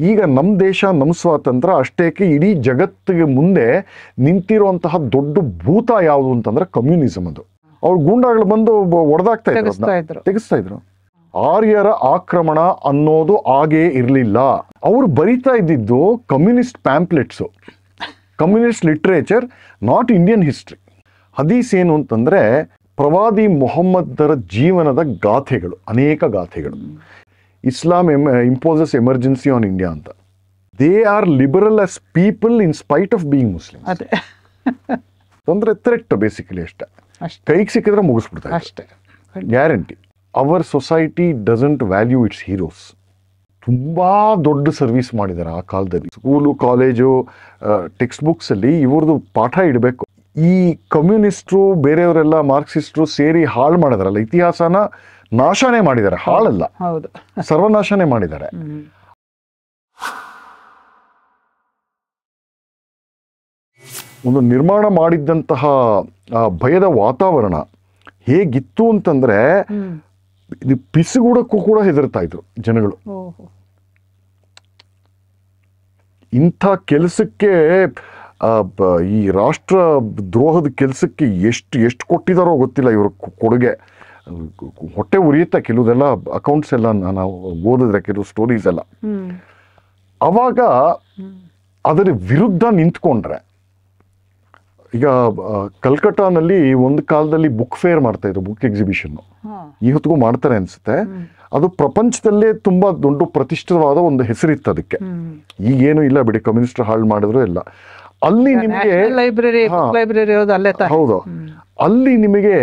ಈಗ ನಮ್ಮ ದೇಶ ನಮ್ಮ ಸ್ವಾತಂತ್ರ್ಯ ಅಷ್ಟೇಕೆ ಇಡೀ ಜಗತ್ತಿಗೆ ಮುಂದೆ ನಿಂತಿರುವಂತಹ ದೊಡ್ಡ ಭೂತ ಯಾವುದು ಅಂತಂದ್ರೆ ಕಮ್ಯುನಿಸಮ್ ಅದು. ಅವ್ರು ಗೂಂಡಾಗಳು ಬಂದು ಒಡೆದಾಗ್ತಾ ಇದ್ರು. ತೆಗೆಸ್ತಾ ಇದ್ರು. ಆರ್ಯರ ಆಕ್ರಮಣ ಅನ್ನೋದು ಹಾಗೇ ಇರಲಿಲ್ಲ. ಅವರು ಬರಿತಾ ಇದ್ದಿದ್ದು communist pamphlets. Communist literature not Indian history. ಹದೀಸ್ ಏನು ಅಂತಂದ್ರೆ ಪ್ರವಾದಿ ಮೊಹಮ್ಮದರ ಜೀವನದ ಗಾಥೆಗಳು ಅನೇಕ ಗಾಥೆಗಳು. ಇಸ್ಲಾಂ ಎಂ ಇಂಪೋಸಸ್ ಎಮರ್ಜೆನ್ಸಿ ಆನ್ ಇಂಡಿಯಾ ಅಂತ. They are liberal as people in spite of being Muslim ಅದೇ. ತೊಂದರೆ ಥ್ರೆಟ್ ಬೇಸಿಕಲಿ ಅಷ್ಟೇ. ಅಷ್ಟೇ. ಕೈಗೆ ಸಿಕ್ಕಿದ್ರೆ ಮುಗಿಸ್ಬಿಡ್ತಾರೆ. ಅಷ್ಟೇ. Guarantee our society doesn't value its heroes ತುಂಬ ದೊಡ್ಡ ಸರ್ವಿಸ್ ಮಾಡಿದ್ದಾರೆ ಆ ಕಾಲದಲ್ಲಿ. ಸ್ಕೂಲು ಕಾಲೇಜು ಟೆಕ್ಸ್ಟ್ ಬುಕ್ಸಲ್ಲಿ ಇವ್ರದ್ದು ಪಾಠ ಇಡಬೇಕು. ಈ ಕಮ್ಯುನಿಸ್ಟ್ರು ಬೇರೆಯವರೆಲ್ಲ ಮಾರ್ಕ್ಸಿಸ್ಟ್ರು ಸೇರಿ ಹಾಳು ಮಾಡಿದಾರಲ್ಲ ಇತಿಹಾಸನ ನಾಶನೇ ಮಾಡಿದ್ದಾರೆ ಹಾಳಲ್ಲ. ಸರ್ವನಾಶನೇ ಮಾಡಿದ್ದಾರೆ. ಒಂದು ನಿರ್ಮಾಣ ಮಾಡಿದ್ದಂತಹ ಆ ಭಯದ ವಾತಾವರಣ ಹೇಗಿತ್ತು ಅಂತಂದ್ರೆ ಇದು ಪಿಸುಗೂಡಕ್ಕೂ ಕೂಡ ಹೆದರ್ತಾ ಇದ್ರು ಜನಗಳು. ಇಂಥ ಕೆಲಸಕ್ಕೆ ಈ ರಾಷ್ಟ್ರ ದ್ರೋಹದ ಕೆಲಸಕ್ಕೆ ಎಷ್ಟು ಎಷ್ಟು ಕೊಟ್ಟಿದಾರೋ ಗೊತ್ತಿಲ್ಲ ಇವ್ರ ಕೊಡುಗೆ. ಹೊಟ್ಟೆ ಉರಿಯುತ್ತೆ ಕೆಲವುದೆಲ್ಲ ಅಕೌಂಟ್ಸ್ ಎಲ್ಲ ನಾವು ಓದಿದ್ರೆ ಕೆಲವು ಸ್ಟೋರೀಸ್ ಎಲ್ಲ. ಅವಾಗ ಅದರ ವಿರುದ್ಧ ನಿಂತ್ಕೊಂಡ್ರೆ ಈಗ ಕಲ್ಕಟ್ಟಾನಲ್ಲಿ ಒಂದು ಕಾಲದಲ್ಲಿ ಬುಕ್ ಫೇರ್ ಮಾಡ್ತಾ ಇದ್ರು ಬುಕ್ ಎಕ್ಸಿಬಿಷನ್ ಇವತ್ತಿಗೂ ಈ ಹೊತ್ತಿಗೂ ಮಾಡ್ತಾರೆ ಅನ್ಸುತ್ತೆ. ಅದು ಪ್ರಪಂಚದಲ್ಲೇ ತುಂಬಾ ದೊಡ್ಡ ಪ್ರತಿಷ್ಠಿತವಾದ ಒಂದು ಹೆಸರಿತ್ತು ಅದಕ್ಕೆ. ಈಗೇನು ಇಲ್ಲ ಬಿಡಿ ಕಮ್ಯುನಿಸ್ಟ್ ಹಾಳು ಮಾಡಿದ್ರು ಇಲ್ಲ. ಅಲ್ಲಿ ನಿಮಗೆ ಲೈಬ್ರರಿ ಲೈಬ್ರರಿ ಹೌದು. ಅಲ್ಲಿ ನಿಮಗೆ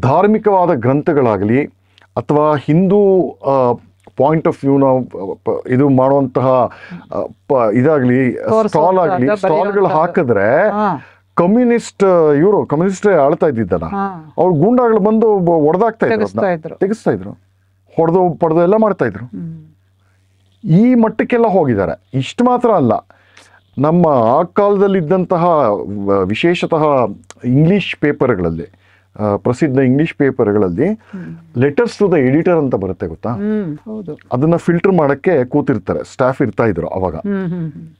ಧಾರ್ಮಿಕವಾದ ಗ್ರಂಥಗಳಾಗಲಿ ಅಥವಾ ಹಿಂದೂ ಪಾಯಿಂಟ್ ಆಫ್ ವ್ಯೂನ ಇದು ಮಾಡುವಂತಹ ಇದಾಗಲಿ ಸ್ಟಾಲ್ ಆಗಲಿ ಸ್ಟಾಲ್ಗಳು. ಹಾಕಿದ್ರೆ ಕಮ್ಯುನಿಸ್ಟ್ ಇವರು ಕಮ್ಯುನಿಸ್ಟ್ ಆಳ್ತಾ ಇದ್ದಿದ್ದಲ್ಲ ಅವ್ರ ಗೂಂಡಾಗಳು ಬಂದು ಹೊಡೆದಾಗ್ತಾ ಇದ್ರು ತೆಗೆಸ್ತಾ. ಇದ್ರು. ಹೊಡೆದು ಪಡೆದು ಎಲ್ಲ ಮಾಡ್ತಾ ಇದ್ರು. ಈ ಮಟ್ಟಕ್ಕೆಲ್ಲ ಹೋಗಿದ್ದಾರೆ. ಇಷ್ಟು ಮಾತ್ರ ಅಲ್ಲ. ನಮ್ಮ ಆ ಕಾಲದಲ್ಲಿದ್ದಂತಹ ವಿಶೇಷತಃ ಇಂಗ್ಲಿಷ್ ಪೇಪರ್ಗಳಲ್ಲಿ ಆ, ಪ್ರಸಿದ್ಧ ಇಂಗ್ಲಿಷ್ ಪೇಪರ್ಗಳಲ್ಲಿ. ಲೆಟರ್ಸ್ ಟು ದ ಎಡಿಟರ್ ಅಂತ ಬರುತ್ತೆ ಗೊತ್ತಾ? ಹೌದು. ಅದನ್ನ ಫಿಲ್ಟರ್ ಮಾಡಕ್ಕೆ ಕೂತಿರ್ತಾರೆ ಸ್ಟಾಫ್ ಇರ್ತಾ ಇದ್ರು ಅವಾಗ.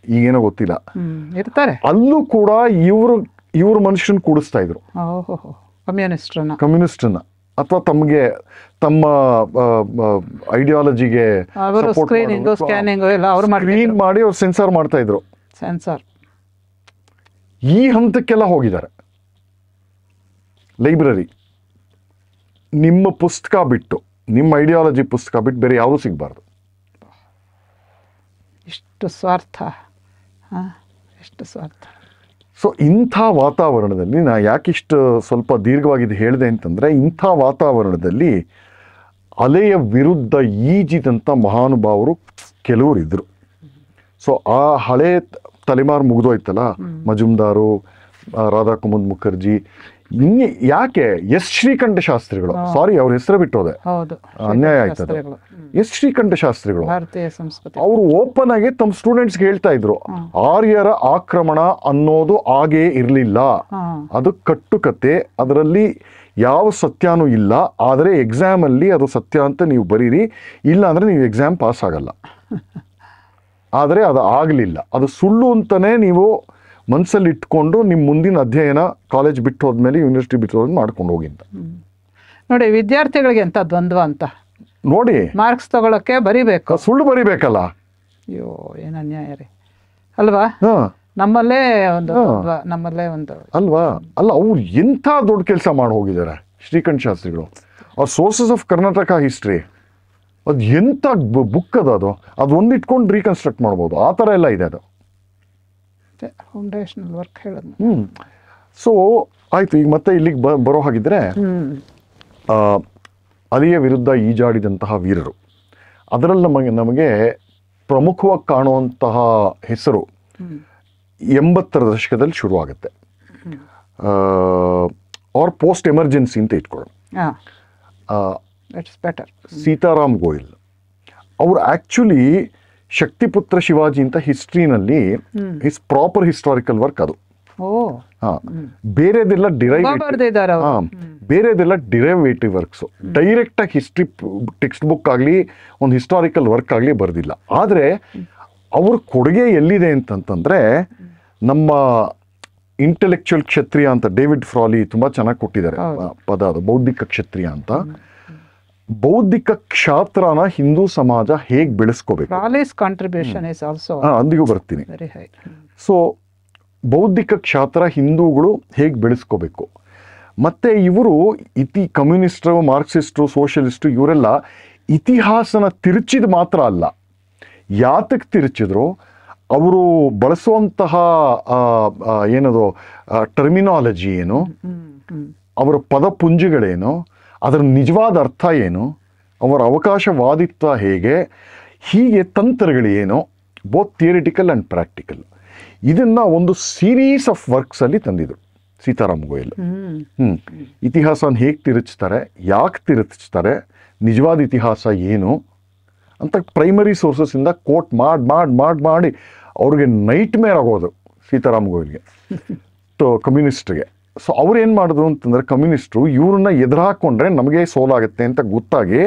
ಈಗೇನೋ ಗೊತ್ತಿಲ್ಲ. ಇರ್ತಾರೆ. ಅಲ್ಲೂ ಕೂಡ ಇವರು ಇವ್ರ ಮನುಷ್ಯನ್ ಕೂಡಿಸ್ತಾ ಇದ್ರು. ಕಮ್ಯುನಿಸ್ಟ್ ಕಮ್ಯುನಿಸ್ಟ್ರನ್ನ. ಅಥವಾ ತಮಗೆ ತಮ್ಮ ಐಡಿಯಾಲಜಿಗೆ ಸ್ಕ್ರೀನ್ ಮಾಡಿ ಅವ್ರು ಸೆನ್ಸಾರ್ ಮಾಡ್ತಾ ಇದ್ರು. ಸೆನ್ಸಾರ್ ಈ ಹಂತಕ್ಕೆಲ್ಲ ಹೋಗಿದ್ದಾರೆ. ಲೈಬ್ರರಿ ನಿಮ್ಮ ಪುಸ್ತಕ ಬಿಟ್ಟು ನಿಮ್ಮ ಐಡಿಯಾಲಜಿ ಪುಸ್ತಕ ಬಿಟ್ಟು ಬೇರೆ ಯಾವುದೂ ಸಿಗಬಾರ್ದು. ಇಷ್ಟು ಸ್ವಾರ್ಥ. ಎಷ್ಟು ಸ್ವಾರ್ಥ. ಸೊ ಇಂಥ ವಾತಾವರಣದಲ್ಲಿ ನಾ ಯಾಕಿಷ್ಟು ಸ್ವಲ್ಪ ದೀರ್ಘವಾಗಿದ್ದು ಹೇಳಿದೆ ಅಂತಂದರೆ ಇಂಥ ವಾತಾವರಣದಲ್ಲಿ ಅಲೆಯ ವಿರುದ್ಧ ಈಜಿದಂಥ ಮಹಾನುಭಾವರು ಕೆಲವರು ಇದ್ದರು ಸೊ ಆ ಹಳೆ ತಲೆಮಾರು ಮುಗಿದೋಯ್ತಲ್ಲ ಮಜುಮ್ದಾರು ರಾಧಾಕುಮಂದ್ ರಾಧಾ ಕುಮುದ್ ಮುಖರ್ಜಿ ಇನ್ನೇ ಯಾಕೆ ಎಸ್ ಶ್ರೀಕಂಠ ಶಾಸ್ತ್ರಿಗಳು? ಸಾರಿ ಅವ್ರ ಹೆಸರು ಬಿಟ್ಟೋದೆ. ಅನ್ಯಾಯ ಆಯ್ತದೆ. ಎಸ್ ಶ್ರೀಕಂಠ ಶಾಸ್ತ್ರಿಗಳು. ಅವರು ಓಪನ್ ಆಗಿ ತಮ್ಮ ಸ್ಟೂಡೆಂಟ್ಸ್ಗೆ ಹೇಳ್ತಾ ಇದ್ರು. ಆರ್ಯರ ಆಕ್ರಮಣ ಅನ್ನೋದು ಹಾಗೇ ಇರಲಿಲ್ಲ. ಅದು ಕಟ್ಟುಕತೆ. ಅದರಲ್ಲಿ ಯಾವ ಸತ್ಯನೂ ಇಲ್ಲ. ಆದರೆ ಎಕ್ಸಾಮಲ್ಲಿ ಅದು ಸತ್ಯ ಅಂತ ನೀವು ಬರೀರಿ. ಇಲ್ಲ ಅಂದರೆ ನೀವು ಎಕ್ಸಾಮ್ ಪಾಸ್ ಆಗಲ್ಲ. ಆದರೆ ಅದು ಆಗಲಿಲ್ಲ. ಅದು ಸುಳ್ಳು ಅಂತಲೇ ನೀವು ಮನಸ್ಸಲ್ಲಿ ಇಟ್ಕೊಂಡು ನಿಮ್ಮ ಮುಂದಿನ ಅಧ್ಯಯನ ಕಾಲೇಜ್ ಬಿಟ್ಟು ಹೋದ್ಮೇಲೆ ಯೂನಿವರ್ಸಿಟಿ ಬಿಟ್ಟು ಹೋದ್ಮೇಲೆ ಮಾಡ್ಕೊಂಡು ಹೋಗಿಂತ ನೋಡಿ ವಿದ್ಯಾರ್ಥಿಗಳಿಗೆ ಎಂಥ ದ್ವಂದ್ವ ಅಂತ? ನೋಡಿ. ಮಾರ್ಕ್ಸ್ ತಗೊಳಕ್ಕೆ ಬರಿಬೇಕು. ಸುಳ್ಳು ಬರಿಬೇಕಲ್ಲ? ಅಯ್ಯೋ ಏನು ಅನ್ಯಾಯ ರೀ. ಅಲ್ವಾ? ಹಾಂ. ನಮ್ಮಲ್ಲೇ ಒಂದು ನಮ್ಮಲ್ಲೇ ಒಂದು ಅಲ್ವಾ? ಅಲ್ಲ ಅವ್ರು ಎಂಥ ದೊಡ್ಡ ಕೆಲಸ ಮಾಡಿ ಹೋಗಿದ್ದಾರೆ ಶ್ರೀಕಂಠ ಶಾಸ್ತ್ರಿಗಳು. ಅವ್ರ ಸೋರ್ಸಸ್ ಆಫ್ ಕರ್ನಾಟಕ ಹಿಸ್ಟ್ರಿ ಅದು ಎಂಥ ಬುಕ್ ಅದು ಅದು? ಅದು ಒಂದು ಇಟ್ಕೊಂಡು ರೀಕನ್ಸ್ಟ್ರಕ್ಟ್ ಮಾಡ್ಬೋದು. ಆ ಥರ ಎಲ್ಲ ಇದೆ ಅದು. ಫೌಂಡೇಶನಲ್ ವರ್ಕ್ ಹೇಳೋದು. ಹ್ಞೂ ಸೊ ಆಯಿತು ಈಗ ಮತ್ತೆ ಇಲ್ಲಿಗೆ ಬ ಬರೋ ಹಾಗಿದ್ರೆ ಅಲಿಯ ವಿರುದ್ಧ ಈಜಾಡಿದಂತಹ ವೀರರು. ಅದರಲ್ಲಿ ನಮಗೆ ನಮಗೆ ಪ್ರಮುಖವಾಗಿ ಕಾಣುವಂತಹ ಹೆಸರು ಎಂಬತ್ತರ ದಶಕದಲ್ಲಿ ಶುರುವಾಗುತ್ತೆ. ಅವ್ರ ಪೋಸ್ಟ್ ಎಮರ್ಜೆನ್ಸಿ ಅಂತ ಇಟ್ಕೊಳ್ಳೋಣ. It's better Sitaram Goel. ಅವರು ಆ್ಯಕ್ಚುಲಿ ಶಕ್ತಿಪುತ್ರ ಶಿವಾಜಿ ಅಂತ ಹಿಸ್ಟ್ರಿನಲ್ಲಿ is his proper historical work ಅದು. ಓ. ಹಾ. ಬೇರೆದೆಲ್ಲ ಡಿರೈವ್ ಬೇರೆದೆಲ್ಲ ಡಿರೈವೇಟಿವ್ ವರ್ಕ್ಸ್ ಡೈರೆಕ್ಟ್ ಆಗಿ ಹಿಸ್ಟ್ರಿ ಟೆಕ್ಸ್ಟ್ ಬುಕ್ ಆಗಲಿ ಒಂದು ಹಿಸ್ಟಾರಿಕಲ್ ವರ್ಕ್ ಆಗಲಿ ಬರ್ದಿಲ್ಲ. ಆದರೆ ಅವ್ರ ಕೊಡುಗೆ ಎಲ್ಲಿದೆ ಅಂತಂತಂದ್ರೆ ನಮ್ಮ ಇಂಟೆಲೆಕ್ಚುಯಲ್ ಕ್ಷತ್ರಿಯ ಅಂತ ಡೇವಿಡ್ ಫ್ರಾಲಿ ತುಂಬಾ ಚೆನ್ನಾಗಿ ಕೊಟ್ಟಿದ್ದಾರೆ ಪದ ಅದು ಬೌದ್ಧಿಕ ಕ್ಷತ್ರಿಯ ಅಂತ. ಬೌದ್ಧಿಕ ಕ್ಷಾತ್ರನ ಹಿಂದೂ ಸಮಾಜ ಹೇಗೆ ಬೆಳೆಸ್ಕೋಬೇಕು? ಕಾಂಟ್ರಿಬ್ಯೂಷನ್ ಇಸ್ ಆಲ್ಸೋ ಹಾ, ಅಂದಿಗೂ ಬರ್ತೀನಿ. ಸೊ ಬೌದ್ಧಿಕ ಕ್ಷಾತ್ರ ಹಿಂದೂಗಳು ಹೇಗೆ ಬೆಳೆಸ್ಕೋಬೇಕು? ಮತ್ತೆ ಇವರು ಇತಿ ಕಮ್ಯುನಿಸ್ಟ್ರು ಮಾರ್ಕ್ಸಿಸ್ಟು ಸೋಷಲಿಸ್ಟು ಇವರೆಲ್ಲ ಇತಿಹಾಸನ ತಿರುಚಿದ ಮಾತ್ರ ಅಲ್ಲ. ಯಾತಕ್ಕೆ ತಿರುಚಿದ್ರು? ಅವರು ಬಳಸುವಂತಹ ಏನದು ಟರ್ಮಿನಾಲಜಿ ಏನು? ಅವರ ಪದಪುಂಜಗಳೇನು? ಅದರ ನಿಜವಾದ ಅರ್ಥ ಏನು? ಅವರ ಅವಕಾಶವಾದಿತ್ವ ಹೇಗೆ? ಹೀಗೆ ತಂತ್ರಗಳು ಏನು? ಬೋತ್ ಥಿಯರಿಟಿಕಲ್ ಆ್ಯಂಡ್ ಪ್ರಾಕ್ಟಿಕಲ್ ಇದನ್ನು ಒಂದು ಸೀರೀಸ್ ಆಫ್ ವರ್ಕ್ಸಲ್ಲಿ ತಂದಿದ್ರು ಸೀತಾರಾಮ್ ಗೋಯಲ್. ಹ್ಞೂ ಇತಿಹಾಸನ ಹೇಗೆ ತಿರುಚ್ತಾರೆ? ಯಾಕೆ ತಿರುಚ್ತಾರೆ? ನಿಜವಾದ ಇತಿಹಾಸ ಏನು? ಅಂತ ಪ್ರೈಮರಿ ಸೋರ್ಸಸ್ಸಿಂದ ಕೋಟ್ ಮಾಡಿ ಮಾಡಿ ಮಾಡಿ ಮಾಡಿ ಅವ್ರಿಗೆ ನೈಟ್ ಮೇರ್ ಆಗೋದು ಸೀತಾರಾಮ್ ಗೋಯಲ್ಗೆ. ಸೊ ಕಮ್ಯುನಿಸ್ಟ್ಗೆ ಸೊ ಅವ್ರು ಏನು ಮಾಡಿದ್ರು ಅಂತಂದ್ರೆ ಕಮ್ಯುನಿಸ್ಟ್ರು ಇವ್ರನ್ನ ಎದುರಾಕೊಂಡ್ರೆ ನಮಗೆ ಸೋಲಾಗುತ್ತೆ ಅಂತ ಗೊತ್ತಾಗಿ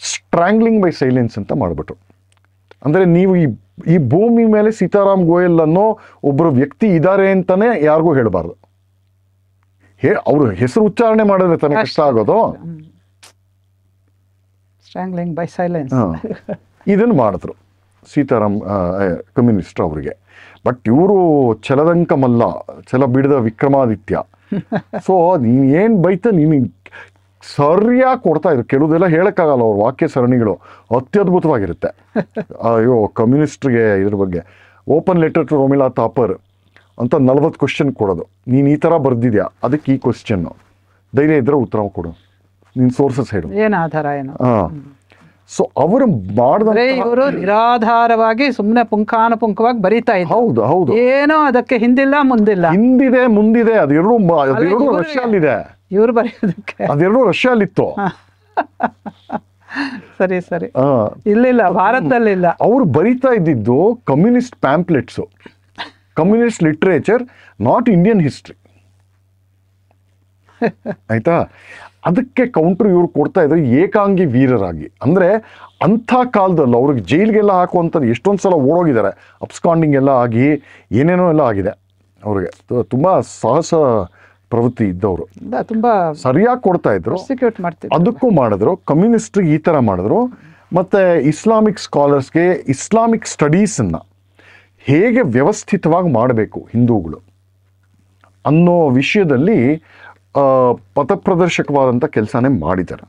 ಸ್ಟ್ರಾಂಗ್ಲಿಂಗ್ ಬೈ ಸೈಲೆನ್ಸ್ ಅಂತ ಮಾಡಿಬಿಟ್ರು. ಅಂದರೆ ನೀವು ಈ ಈ ಭೂಮಿ ಮೇಲೆ ಸೀತಾರಾಮ್ ಗೋಯಲ್ ಅನ್ನೋ ಒಬ್ಬರು ವ್ಯಕ್ತಿ ಇದ್ದಾರೆ ಅಂತಾನೆ ಯಾರಿಗೂ ಹೇಳಬಾರ್ದು. ಹೇ ಅವರು ಹೆಸರು ಉಚ್ಚಾರಣೆ ಮಾಡಿದ್ರೆ ತಾನೇ ಕಷ್ಟ ಆಗೋದು? Strangling by silence. ಇದನ್ನು ಮಾಡಿದ್ರು ಸೀತಾರಾಮ್ ಕಮ್ಯುನಿಸ್ಟ್ ಅವರಿಗೆ. ಬಟ್ ಇವರು ಛಲದಂಕ ಮಲ್ಲ ಛಲ ಬಿಡದ ವಿಕ್ರಮಾದಿತ್ಯ. ಸೊ ನೀನು ಏನು ಬೈತ ನೀನು ಸರಿಯಾಗಿ ಕೊಡ್ತಾ ಇದ್ರು ಕೆಲವುದೆಲ್ಲ ಹೇಳೋಕ್ಕಾಗಲ್ಲ ಅವ್ರ ವಾಕ್ಯ ಸರಣಿಗಳು. ಅತ್ಯದ್ಭುತವಾಗಿರುತ್ತೆ. ಅಯ್ಯೋ ಕಮ್ಯುನಿಸ್ಟ್ಗೆ ಇದ್ರ ಬಗ್ಗೆ. Open letter to Romila Thapar ಅಂತ ನಲ್ವತ್ತು ಕ್ವಶನ್ ಕೊಡೋದು. ನೀನು ಈ ಥರ ಬರ್ದಿದ್ಯಾ? ಅದಕ್ಕೆ ಈ ಕ್ವಶನ್ನು ಧೈರ್ಯ ಇದ್ದರೆ ಉತ್ತರ ಕೊಡು. ನಿನ್ನ ಸೋರ್ಸಸ್ ಹೇಳು. ಏನು ಆಧಾರ ಏನು? ಹಾಂ. ಸೊ ಅವರು ಮಾಡಿದ್ರೆ ಇವರು ನಿರಾಧಾರವಾಗಿ ಸುಮ್ಮನೆ ಪುಂಖಾನುಪುಂಖವಾಗಿ ಬರೀತಾ ಇದ್ದಾರೆ ಹೌದು ಹೌದು. ಏನೋ ಅದಕ್ಕೆ ಹಿಂದಿಲ್ಲ ಮುಂದಿಲ್ಲ. ಹಿಂದಿದೆ ಮುಂದಿದೆ ಅದೆರಡು ಅದೆರಡು ರಷ್ಯಾಲಿದೆ ಇವರು ಬರೆಯೋದಕ್ಕೆ. ಅದೆರಡು ರಷ್ಯಾಲಿತ್ತು ಸರಿ ಸರಿ. ಆ, ಇಲ್ಲಿಲ್ಲ ಭಾರತದಲ್ಲಿಲ್ಲ. ಅವ್ರು ಬರಿತಾ ಇದ್ದಿದ್ದು communist pamphlets. Communist literature not Indian history. ಆಯ್ತಾ? ಅದಕ್ಕೆ ಕೌಂಟ್ರ್ ಇವ್ರು ಕೊಡ್ತಾ ಇದ್ರು ಏಕಾಂಗಿ ವೀರರಾಗಿ. ಅಂದರೆ ಅಂಥ ಕಾಲದಲ್ಲಿ ಅವ್ರಿಗೆ ಜೈಲಿಗೆಲ್ಲ ಹಾಕುವಂಥದ್ದು ಎಷ್ಟೊಂದು ಸಲ ಓಡೋಗಿದ್ದಾರೆ. ಅಪ್ಸ್ಕಾಂಡಿಂಗ್ ಎಲ್ಲ ಆಗಿ ಏನೇನೋ ಎಲ್ಲ ಆಗಿದೆ ಅವ್ರಿಗೆ. ತುಂಬ ಸಾಹಸ ಪ್ರವೃತ್ತಿ ಇದ್ದವರು. ತುಂಬ ಸರಿಯಾಗಿ ಕೊಡ್ತಾ ಇದ್ರು. ಅದಕ್ಕೂ ಮಾಡಿದ್ರು. ಕಮ್ಯುನಿಸ್ಟ್ರಿಗೆ ಈ ಥರ ಮಾಡಿದ್ರು. ಮತ್ತು ಇಸ್ಲಾಮಿಕ್ ಸ್ಕಾಲರ್ಸ್ಗೆ ಇಸ್ಲಾಮಿಕ್ ಸ್ಟಡೀಸನ್ನು ಹೇಗೆ ವ್ಯವಸ್ಥಿತವಾಗಿ ಮಾಡಬೇಕು ಹಿಂದೂಗಳು ಅನ್ನೋ ವಿಷಯದಲ್ಲಿ ಪಥಪ್ರದರ್ಶಕವಾದಂಥ ಕೆಲಸನೇ ಮಾಡಿದ್ದಾರೆ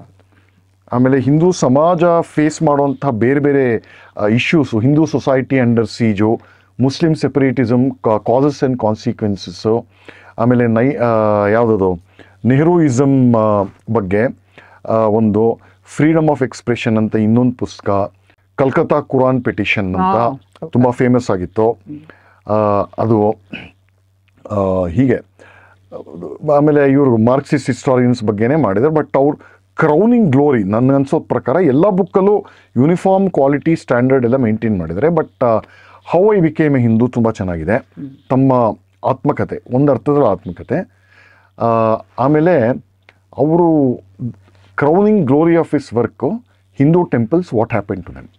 ಆಮೇಲೆ ಹಿಂದೂ ಸಮಾಜ ಫೇಸ್ ಮಾಡುವಂಥ ಬೇರೆ ಬೇರೆ issues Hindu society under siege Muslim separatism causes and consequences ಆಮೇಲೆ ನೈ ಯಾವುದದು? ನೆಹರೂಯಿಸಮ್ ಬಗ್ಗೆ ಒಂದು ಫ್ರೀಡಮ್ ಆಫ್ ಎಕ್ಸ್ಪ್ರೆಷನ್ ಅಂತ ಇನ್ನೊಂದು ಪುಸ್ತಕ ಕಲ್ಕತ್ತಾ ಕುರಾನ್ ಪೆಟಿಷನ್ ಅಂತ ತುಂಬ ಫೇಮಸ್ ಆಗಿತ್ತು. ಅದು ಹೀಗೆ. ಆಮೇಲೆ ಇವರು ಮಾರ್ಕ್ಸಿಸ್ಟ್ ಹಿಸ್ಟಾರಿಯನ್ಸ್ ಬಗ್ಗೆನೇ ಮಾಡಿದ್ದಾರೆ ಬಟ್ ಅವ್ರು ಕ್ರೌನಿಂಗ್ ಗ್ಲೋರಿ ನನ್ನ ಅನ್ಸೋ ಪ್ರಕಾರ ಎಲ್ಲ ಬುಕ್ಕಲ್ಲೂ ಯೂನಿಫಾರ್ಮ್ ಕ್ವಾಲಿಟಿ ಸ್ಟ್ಯಾಂಡರ್ಡ್ ಎಲ್ಲ ಮೇಂಟೈನ್ ಮಾಡಿದ್ದಾರೆ but how I became a Hindu ತುಂಬ ಚೆನ್ನಾಗಿದೆ. ತಮ್ಮ ಆತ್ಮಕತೆ ಒಂದು ಅರ್ಥದಲ್ಲಿ ಆತ್ಮಕತೆ. ಆಮೇಲೆ ಅವರು crowning glory of his work Hindu temples what happen to them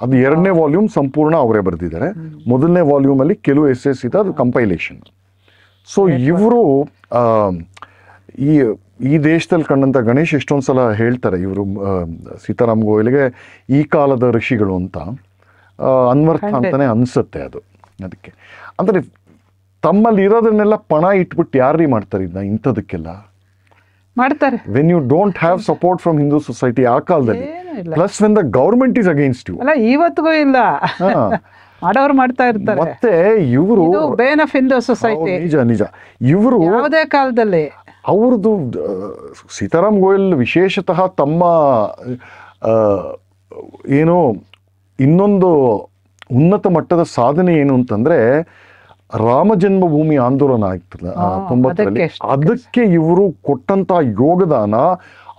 ಅದು ಎರಡನೇ ವಾಲ್ಯೂಮ್ ಸಂಪೂರ್ಣ ಅವರೇ ಬರೆದಿದ್ದಾರೆ. ಮೊದಲನೇ ವಾಲ್ಯೂಮಲ್ಲಿ ಕೆಲವು ಎಸ್ ಎಸ್ ಇದೆ ಅದು ಕಂಪೈಲೇಷನ್ ಸೊ ಇವರು ಈ ಈ ದೇಶದಲ್ಲಿ ಕಂಡಂಥ ಗಣೇಶ್ ಎಷ್ಟೊಂದು ಸಲ ಹೇಳ್ತಾರೆ ಇವರು ಸೀತಾರಾಮ್ ಗೋಯಲ್ಗೆ ಈ ಕಾಲದ ಋಷಿಗಳು ಅಂತ. ಅನ್ವರ್ಥ. ಅಂತಾನೆ ಅನಿಸುತ್ತೆ ಅದು ಅದಕ್ಕೆ. ಅಂದರೆ ತಮ್ಮಲ್ಲಿ ಇರೋದನ್ನೆಲ್ಲ ಪಣ ಇಟ್ಬಿಟ್ಟು ಯಾರಿ ಮಾಡ್ತಾರೆ ಇದನ್ನ ಇಂಥದಕ್ಕೆಲ್ಲ? ಮಾಡ್ತಾರೆ. When you don't have support from Hindu society ಆ ಕಾಲದಲ್ಲಿ plus when the government is against you ಅಲ್ಲ ಇವತ್ತಿಗೂ ಇಲ್ಲ. ಮಾಡೋರು ಮಾಡ್ತಾ ಇರ್ತಾರೆ. ಮತ್ತೆ ಇವರು ಬೇನ್ ಆಫ್ ಹಿಂದೂ ಸೊಸೈಟಿ ನಿಜ ನಿಜ. ಇವರು ಯಾವುದೇ ಕಾಲದಲ್ಲಿ. ಅವ್ರದ್ದು ಸೀತಾರಾಮ್ ಗೋಯಲ್ ವಿಶೇಷತಃ ತಮ್ಮ ಏನು ಇನ್ನೊಂದು ಉನ್ನತ ಮಟ್ಟದ ಸಾಧನೆ ಏನು ಅಂತಂದ್ರೆ ರಾಮ ಜನ್ಮಭೂಮಿ ಆಂದೋಲನ ಆಗ್ತದ ತೊಂಬತ್ತರಲ್ಲಿ. ಅದಕ್ಕೆ ಇವರು ಕೊಟ್ಟಂತ ಯೋಗದಾನ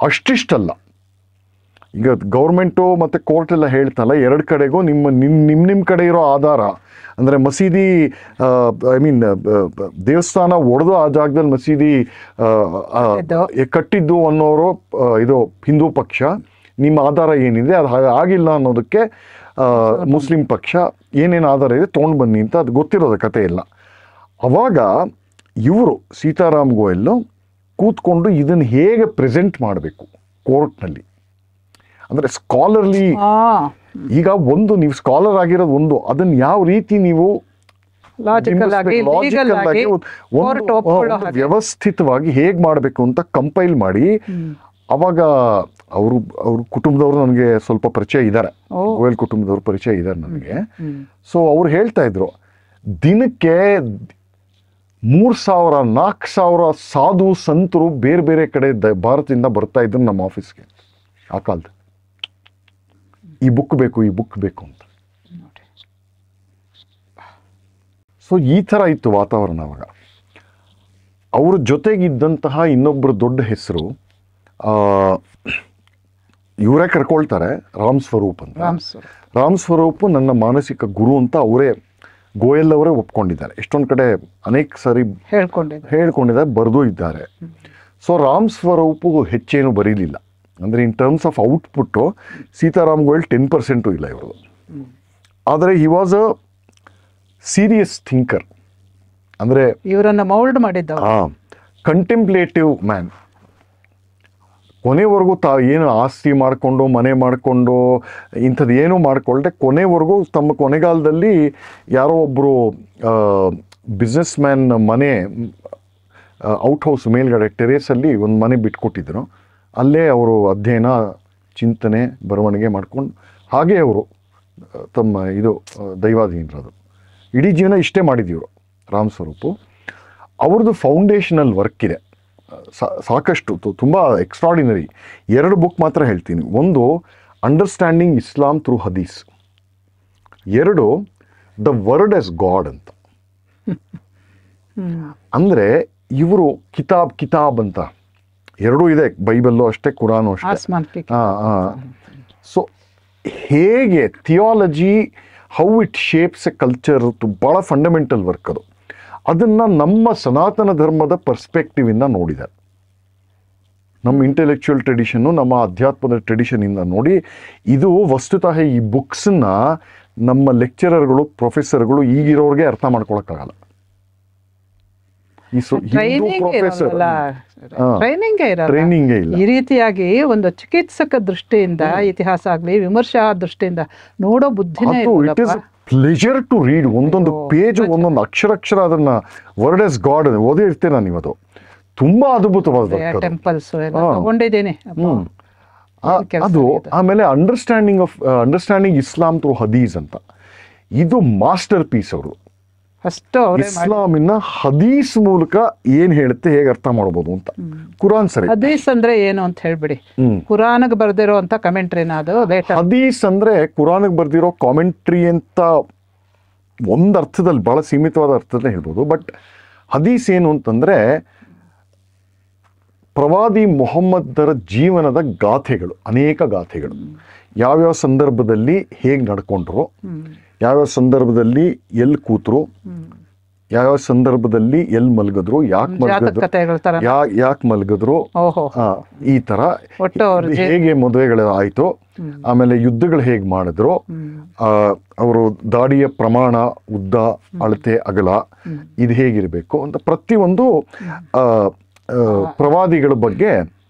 ಅಷ್ಟಿಷ್ಟಲ್ಲ. ಈಗ ಗೌರ್ಮೆಂಟು ಮತ್ತು ಕೋರ್ಟ್ ಎಲ್ಲ ಹೇಳ್ತಲ್ಲ ಎರಡು ಕಡೆಗೂ ನಿಮ್ಮ ನಿಮ್ಮ ನಿಮ್ಮ ನಿಮ್ಮ ಕಡೆ ಇರೋ ಆಧಾರ. ಅಂದರೆ ಮಸೀದಿ ಐ ಮೀನ್ ದೇವಸ್ಥಾನ ಒಡೆದು ಆ ಜಾಗದಲ್ಲಿ ಮಸೀದಿ ಕಟ್ಟಿದ್ದು. ಅನ್ನೋರು ಇದು ಹಿಂದೂ ಪಕ್ಷ. ನಿಮ್ಮ ಆಧಾರ ಏನಿದೆ ಅದು ಆಗಿಲ್ಲ ಅನ್ನೋದಕ್ಕೆ ಮುಸ್ಲಿಂ ಪಕ್ಷ ಏನೇನು ಆಧಾರ ಇದೆ ತೊಗೊಂಡು ಬನ್ನಿ ಅಂತ ಅದು ಗೊತ್ತಿರೋದು ಕತೆ ಇಲ್ಲ ಅವಾಗ ಇವರು ಸೀತಾರಾಮ್ ಗೋಯಲ್ಲು ಕೂತ್ಕೊಂಡು ಇದನ್ನು ಹೇಗೆ ಪ್ರೆಸೆಂಟ್ ಮಾಡಬೇಕು ಕೋರ್ಟ್ನಲ್ಲಿ? ಅಂದರೆ ಸ್ಕಾಲರ್ಲಿ ಈಗ ಒಂದು ನೀವು ಸ್ಕಾಲರ್ ಆಗಿರೋದು ಒಂದು. ಅದನ್ನ ಯಾವ ರೀತಿ ನೀವು ವ್ಯವಸ್ಥಿತವಾಗಿ ಹೇಗ್ ಮಾಡಬೇಕು ಅಂತ ಕಂಪೈಲ್ ಮಾಡಿ ಅವಾಗ ಅವರು ಅವ್ರ ಕುಟುಂಬದವರು ನನಗೆ ಸ್ವಲ್ಪ ಪರಿಚಯ ಇದ್ದಾರೆ. ಗೋಯಲ್ ಕುಟುಂಬದವರು ಪರಿಚಯ ಇದ್ದಾರೆ ನನಗೆ. ಸೊ ಅವ್ರು ಹೇಳ್ತಾ ಇದ್ರು ದಿನಕ್ಕೆ ಮೂರು ಸಾವಿರ ನಾಲ್ಕು ಸಾವಿರ ಸಾಧು ಸಂತರು ಬೇರೆ ಬೇರೆ ಕಡೆ ಭಾರತದಿಂದ ಬರ್ತಾ ಇದ್ರು ನಮ್ಮ ಆಫೀಸ್ಗೆ ಆ ಕಾಲದ ಈ ಬುಕ್ ಬೇಕು ಈ ಬುಕ್ ಬೇಕು ಅಂತ. ಸೊ ಈ ಥರ ಇತ್ತು ವಾತಾವರಣ ಅವಾಗ. ಅವ್ರ ಜೊತೆಗಿದ್ದಂತಹ ಇನ್ನೊಬ್ಬರು ದೊಡ್ಡ ಹೆಸರು ಇವರೇ ಕರ್ಕೊಳ್ತಾರೆ ರಾಮ್ ಸ್ವರೂಪ್ ಅಂತ. ರಾಮ್ ಸ್ವರೂಪ್. ನನ್ನ ಮಾನಸಿಕ ಗುರು ಅಂತ ಅವರೇ ಗೋಯಲ್ ಅವರೇ ಒಪ್ಕೊಂಡಿದ್ದಾರೆ. ಎಷ್ಟೊಂದು ಕಡೆ ಅನೇಕ ಸಾರಿ ಹೇಳ್ಕೊಂಡಿದ್ದಾರೆ. ಹೇಳ್ಕೊಂಡಿದ್ದಾರೆ ಬರೆದೂ ಇದ್ದಾರೆ. ಸೊ ರಾಮ್ ಸ್ವರೂಪು ಹೆಚ್ಚೇನು ಬರೀಲಿಲ್ಲ. ಅಂದರೆ in terms of output Sitaram Goel ten percent ಇಲ್ಲ ಇವರು. ಆದರೆ he was a serious thinker ಅಂದರೆ ಇವರನ್ನು ಮೌಲ್ಡ್ ಮಾಡಿದ್ದ ಹಾಂ ಕಂಟೆಂಪ್ಲೇಟಿವ್ ಮ್ಯಾನ್ ಕೊನೆವರೆಗೂ ತಾ ಏನು ಆಸ್ತಿ ಮಾಡಿಕೊಂಡು ಮನೆ ಮಾಡಿಕೊಂಡು ಇಂಥದ್ದು ಏನೂ ಮಾಡಿಕೊಳ್ಳದೆ ಕೊನೆವರೆಗೂ ತಮ್ಮ ಕೊನೆಗಾಲದಲ್ಲಿ ಯಾರೋ ಒಬ್ಬರು ಬಿಸ್ನೆಸ್ ಮ್ಯಾನ್ ಮನೆ ಔಟ್ ಹೌಸ್ ಮೇಲ್ಗಡೆ ಟೆರೇಸಲ್ಲಿ ಒಂದು ಮನೆ ಬಿಟ್ಕೊಟ್ಟಿದ್ರು. ಅಲ್ಲೇ ಅವರು ಅಧ್ಯಯನ ಚಿಂತನೆ ಬರವಣಿಗೆ ಮಾಡ್ಕೊಂಡು ಹಾಗೆ ಅವರು ತಮ್ಮ ಇದು ದೈವಾಧೀನರದು ಇಡೀ ಜೀವನ ಇಷ್ಟೇ ಮಾಡಿದ್ದೀವರು ರಾಮ್ ಸ್ವರೂಪು. ಅವ್ರದ್ದು ಫೌಂಡೇಶನಲ್ ವರ್ಕ್ ಇದೆ. ಸಾಕಷ್ಟು ತುಂಬ ಎಕ್ಸ್ಟ್ರಾಡಿನರಿ ಎರಡು ಬುಕ್ ಮಾತ್ರ ಹೇಳ್ತೀನಿ. ಒಂದು ಅಂಡರ್ಸ್ಟ್ಯಾಂಡಿಂಗ್ ಇಸ್ಲಾಂ ಥ್ರೂ ಹದೀಸ್ ಎರಡು ದ ವರ್ಡ್ ಎಸ್ ಗಾಡ್ ಅಂತ. ಅಂದರೆ ಇವರು ಕಿತಾಬ್ ಕಿತಾಬ್ ಅಂತ. ಎರಡೂ ಇದೆ ಬೈಬಲ್ಲು ಅಷ್ಟೇ ಕುರಾನು ಅಷ್ಟೇ. ಸೊ ಹೇಗೆ theology how it shapes a culture ಭಾಳ ಫಂಡಮೆಂಟಲ್ ವರ್ಕ್ ಅದು. ಅದನ್ನು ನಮ್ಮ ಸನಾತನ ಧರ್ಮದ ಪರ್ಸ್ಪೆಕ್ಟಿವಿಂದ ನೋಡಿದ್ದಾರೆ ನಮ್ಮ ಇಂಟೆಲೆಕ್ಚುಯಲ್ ಟ್ರೆಡಿಷನ್ನು ನಮ್ಮ ಅಧ್ಯಾತ್ಮದ ಟ್ರೆಡಿಷನಿಂದ ನೋಡಿ ಇದು ವಸ್ತುತಃ ಈ ಬುಕ್ಸನ್ನ ನಮ್ಮ ಲೆಕ್ಚರರ್ಗಳು ಪ್ರೊಫೆಸರ್ಗಳು ಈಗಿರೋರಿಗೆ ಅರ್ಥ ಮಾಡ್ಕೊಳಕ್ಕಾಗಲ್ಲ. ಈ ಸೊ ಪ್ರೊಫೆಸರ್. ಟ್ರೈನಿಂಗೇ ಟ್ರೈನಿಂಗೇ ಈ ರೀತಿಯಾಗಿ ಒಂದು ಚಿಕಿತ್ಸಕ ದೃಷ್ಟಿಯಿಂದ ಇತಿಹಾಸ ಆಗ್ಲಿ ವಿಮರ್ಶಾ ದೃಷ್ಟಿಯಿಂದ ನೋಡೋ ಬುದ್ಧಿನೇ. ಪ್ಲೆಜರ್ ಟು ರೀಡ್ ಒಂದೊಂದು ಪೇಜ್ ಒಂದೊಂದು ಅಕ್ಷರ ಅಕ್ಷರ ಅದನ್ನ ವರ್ಡ್ ಎಸ್ ಗಾಡ್ ಓದಿ ಇರ್ತೇನೆ ನಾನು ಇವತ್ತು. ತುಂಬಾ ಅದ್ಭುತವಾದ. ಟೆಂಪಲ್ಸ್ ತಗೊಂಡಿದ್ದೇನೆ. ಅದು ಆಮೇಲೆ understanding of understanding Islam through ಹದೀಸ್ ಅಂತ. ಇದು ಮಾಸ್ಟರ್ ಪೀಸ್ ಅವರು. ಅವರೇ ಇಸ್ಲಾಮಿನ ಹದೀಸ್ ಮೂಲಕ ಏನ್ ಹೇಳುತ್ತೆ ಹೇಗೆ ಅರ್ಥ ಮಾಡಬಹುದು ಅಂತ. ಕುರಾನ್ ಸರಿ. ಹದೀಸ್ ಅಂದ್ರೆ ಏನು ಅಂತ ಹೇಳ್ಬಿಡಿ. ಕುರಾನ್ ಕುರಾನ್ಗೆ ಬರ್ದಿರೋ ಅಂತ ಕಮೆಂಟ್ರಿನ ಅದು ಹದೀಸ್ ಅಂದ್ರೆ ಕುರಾನ್ಗೆ ಬರ್ದಿರೋ ಕಾಮೆಂಟ್ರಿ ಅಂತ ಒಂದು ಅರ್ಥದಲ್ಲಿ ಬಹಳ ಸೀಮಿತವಾದ ಅರ್ಥದಲ್ಲಿ ಹೇಳ್ಬೋದು. ಬಟ್ ಹದೀಸ್ ಏನು ಅಂತಂದ್ರೆ ಪ್ರವಾದಿ ಮೊಹಮ್ಮದರ ಜೀವನದ ಗಾಥೆಗಳು ಅನೇಕ ಗಾಥೆಗಳು. ಯಾವ್ಯಾವ ಸಂದರ್ಭದಲ್ಲಿ ಹೇಗೆ ನಡ್ಕೊಂಡ್ರು ಯಾವ್ಯಾವ ಸಂದರ್ಭದಲ್ಲಿ ಎಲ್ಲಿ ಕೂತರು? ಯಾವ ಸಂದರ್ಭದಲ್ಲಿ ಎಲ್ ಮಲಗಿದ್ರು? ಯಾಕೆ ಮಲ್ಗದ್ರು? ಯಾಕೆ ಮಲಗಿದ್ರು? ಈ ತರ. ಹೇಗೆ ಮದುವೆಗಳು ಆಯ್ತು? ಆಮೇಲೆ ಯುದ್ಧಗಳು ಹೇಗೆ ಮಾಡಿದ್ರು? ಅವರು ದಾಡಿಯ ಪ್ರಮಾಣ ಉದ್ದ ಅಳತೆ ಅಗಲ ಇದು ಹೇಗಿರಬೇಕು ಅಂತ ಪ್ರತಿಯೊಂದು ಪ್ರವಾದಿಗಳ ಬಗ್ಗೆ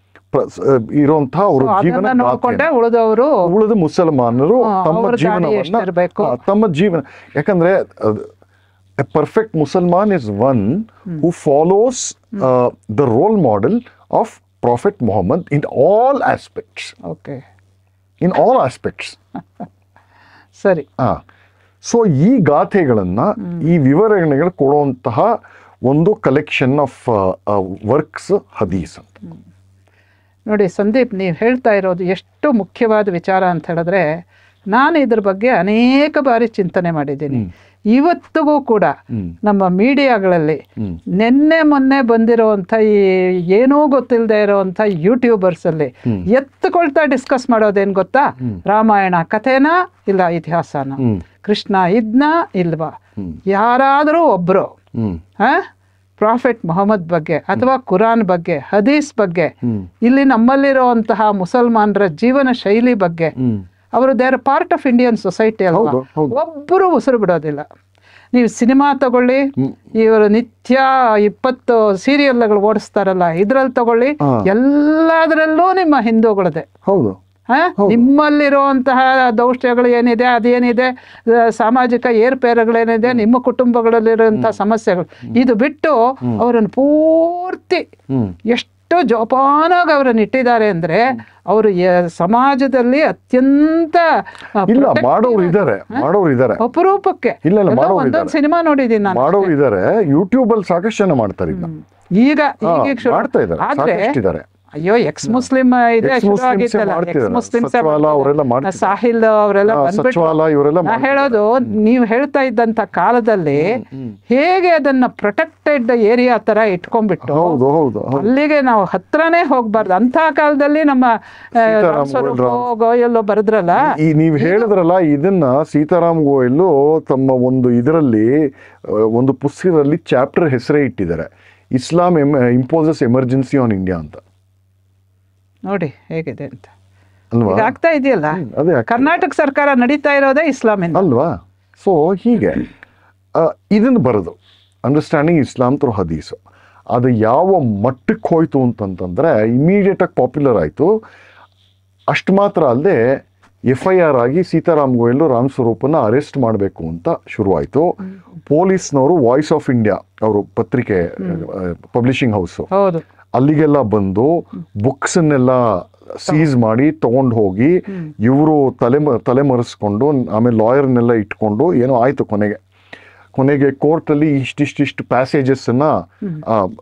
ಇರುವಂತಹ ಅವರ ಜೀವನ ನೋಡ್ಕೊಂಡೆ. ಉಳಿದವರು ಉಳಿದ ಮುಸಲ್ಮಾನರು ತಮ್ಮ ಜೀವನವನ್ನು ಜೀವನವನ್ನ ತಮ್ಮ ಜೀವನ. ಯಾಕಂದ್ರೆ ಎ ಪರ್ಫೆಕ್ಟ್ ಮುಸಲ್ಮಾನ್ is one who follows the role model of prophet Mohammed in all aspects okay in all aspects ಸರಿ. ಸೊ ಈ ಗಾಥೆಗಳನ್ನು ಈ ವಿವರಣೆಗಳು ಕೊಡುವಂತಹ ಒಂದು ಕಲೆಕ್ಷನ್ ಆಫ್ ವರ್ಕ್ಸ್ ಹದೀಸ್. ಅಂತ ನೋಡಿ ಸಂದೀಪ್ ನೀವು ಹೇಳ್ತಾ ಇರೋದು ಎಷ್ಟು ಮುಖ್ಯವಾದ ವಿಚಾರ ಅಂತ ಹೇಳಿದ್ರೆ ನಾನು ಇದ್ರ ಬಗ್ಗೆ ಅನೇಕ ಬಾರಿ ಚಿಂತನೆ ಮಾಡಿದ್ದೀನಿ. ಇವತ್ತಿಗೂ ಕೂಡ ನಮ್ಮ ಮೀಡಿಯಾಗಳಲ್ಲಿ. ನಿನ್ನೆ ಮೊನ್ನೆ ಬಂದಿರೋವಂಥ ಈ ಏನೂ ಗೊತ್ತಿಲ್ಲದೆ ಇರೋವಂಥ ಯೂಟ್ಯೂಬರ್ಸಲ್ಲಿ ಎತ್ತುಕೊಳ್ತಾ ಡಿಸ್ಕಸ್ ಮಾಡೋದೇನು ಗೊತ್ತಾ? ರಾಮಾಯಣ ಕಥೆನಾ ಇಲ್ಲ ಇತಿಹಾಸನ. ಕೃಷ್ಣ ಇದ್ನಾ ಇಲ್ವಾ? ಯಾರಾದರೂ ಒಬ್ಬರು ಹ್ಮ್. ಪ್ರಾಫೆಟ್ ಮೊಹಮ್ಮದ್ ಬಗ್ಗೆ ಅಥವಾ ಕುರಾನ್ ಬಗ್ಗೆ ಹದೀಸ್ ಬಗ್ಗೆ. ಇಲ್ಲಿ ನಮ್ಮಲ್ಲಿರುವಂತಹ ಮುಸಲ್ಮಾನರ ಜೀವನ ಶೈಲಿ ಬಗ್ಗೆ ಅವರು they their part of Indian society ಅಲ್ವಾ. ಒಬ್ಬರು ಉಸಿರು ಬಿಡೋದಿಲ್ಲ ನೀವು ಸಿನಿಮಾ ತಗೊಳ್ಳಿ ಇವರು ನಿತ್ಯ ಇಪ್ಪತ್ತು ಸೀರಿಯಲ್ಗಳು ಓಡಿಸ್ತಾರಲ್ಲ ಇದ್ರಲ್ಲಿ ತಗೊಳ್ಳಿ. ಎಲ್ಲದರಲ್ಲೂ ನಿಮ್ಮ ಹಿಂದೂಗಳದೆ ಹೌದು? ನಿಮ್ಮಲ್ಲಿರುವಂತಹ ದೌಷ್ಟ್ಯಗಳು ಏನಿದೆ ಅದೇನಿದೆ ಸಾಮಾಜಿಕ ಏರ್ಪೇರುಗಳೇನಿದೆ ನಿಮ್ಮ ಕುಟುಂಬಗಳಲ್ಲಿರುವಂತಹ ಸಮಸ್ಯೆಗಳು. ಇದು ಬಿಟ್ಟು ಅವರನ್ನು ಪೂರ್ತಿ ಎಷ್ಟು ಜೋಪಾನಾಗಿ ಅವರನ್ನು ಇಟ್ಟಿದ್ದಾರೆ ಅಂದ್ರೆ ಅವರು ಸಮಾಜದಲ್ಲಿ ಅತ್ಯಂತ ಇಲ್ಲ ಮಾಡೋರು ಇದ್ದಾರೆ. ಮಾಡೋರು ಇದ್ದಾರೆ. ಅಪರೂಪಕ್ಕೆ. ಇಲ್ಲ, ಒಂದೊಂದು. ಸಿನಿಮಾ ನೋಡಿದೀನಿ ನಾನು ಮಾಡೋರು ಇದ್ದಾರೆ. ಯೂಟ್ಯೂಬ್ ಅಲ್ಲಿ ಸಾಕಷ್ಟು ಜನ ಮಾಡ್ತಾರೆ ಈಗ. ಈಗ ಹಾ, ಮಾಡ್ತಾ ಇದ್ದಾರೆ. ಆದ್ರೆ ಅಯ್ಯೋ ಎಕ್ಸ್ ಮುಸ್ಲಿಂ ಇದೆ ಮುಸ್ಲಿಂ. ಸಾಹಿಲ್ ಅವರೆಲ್ಲ ಬಂದ್ಬಿಟ್ಟು ಹೇಳೋದು ನೀವು ಹೇಳ್ತಾ ಇದ್ದಂತ ಕಾಲದಲ್ಲಿ ಹೇಗೆ ಅದನ್ನ ಪ್ರೊಟೆಕ್ಟೆಡ್ ಏರಿಯಾ ತರ ಇಟ್ಕೊಂಡ್ಬಿಟ್ಟು ಹೌದು ಹೌದು ಹೌದು. ಅಲ್ಲಿಗೆ ನಾವು ಹತ್ರನೇ ಹೋಗ್ಬಾರ್ದು. ಅಂತ ಕಾಲದಲ್ಲಿ ನಮ್ಮ ಗೋಯಲ್ ಗೋಯಲ್ಲೋ ಬರೆದ್ರಲ್ಲ? ಈ ನೀವು ಹೇಳಿದ್ರಲ್ಲ ಇದನ್ನ ಸೀತಾರಾಮ್ ಗೋಯಲ್ ತಮ್ಮ ಒಂದು ಇದರಲ್ಲಿ ಒಂದು ಪುಸ್ತಕದಲ್ಲಿ ಚಾಪ್ಟರ್ ಹೆಸರೇ ಇಟ್ಟಿದ್ದಾರೆ. Islam imposes emergency on India ಅಂತ. ನೋಡಿ ಹೇಗಿದೆ ಅಂತ. ಅಲ್ವಾ? ಆಗ್ತಾ ಇದೆಯಲ್ಲ? ಅದೇ ಕರ್ನಾಟಕ ಸರ್ಕಾರ ನಡೀತಾ ಇರೋದೇ ಇಸ್ಲಾಮಿಂದ. ಅಲ್ವಾ? ಸೊ ಹೀಗೆ. ಇದನ್ನು ಬರೋದು ಅಂಡರ್ಸ್ಟ್ಯಾಂಡಿಂಗ್ ಇಸ್ಲಾಂ ಥ್ರೂ ಹದೀಸು. ಅದು ಯಾವ ಮಟ್ಟಕ್ಕೆ ಹೋಯ್ತು ಅಂತಂತಂದರೆ ಇಮಿಡಿಯೇಟಾಗಿ ಪಾಪ್ಯುಲರ್ ಆಯಿತು. ಅಷ್ಟು ಮಾತ್ರ ಅಲ್ಲದೆ ಎಫ್ ಐ ಆರ್ ಆಗಿ ಸೀತಾರಾಮ್ ಗೋಯಲ್ ರಾಮ್ ಸ್ವರೂಪನ ಅರೆಸ್ಟ್ ಮಾಡಬೇಕು ಅಂತ ಶುರುವಾಯಿತು. ಪೊಲೀಸ್ನವರು ವಾಯ್ಸ್ ಆಫ್ ಇಂಡಿಯಾ ಅವರು ಪತ್ರಿಕೆ ಪಬ್ಲಿಷಿಂಗ್ ಹೌಸು ಹೌದು. ಅಲ್ಲಿಗೆಲ್ಲ ಬಂದು ಬುಕ್ಸನ್ನೆಲ್ಲ ಸೀಸ್ ಮಾಡಿ ತಗೊಂಡು ಹೋಗಿ ಇವರು ತಲೆ ತಲೆಮರೆಸ್ಕೊಂಡು ಆಮೇಲೆ ಲಾಯರ್ನೆಲ್ಲ ಇಟ್ಕೊಂಡು ಏನೋ ಆಯ್ತು ಕೊನೆಗೆ. ಕೊನೆಗೆ ಕೋರ್ಟಲ್ಲಿ ಇಷ್ಟಿಷ್ಟಿಷ್ಟು ಪ್ಯಾಸೇಜಸ್ಸನ್ನು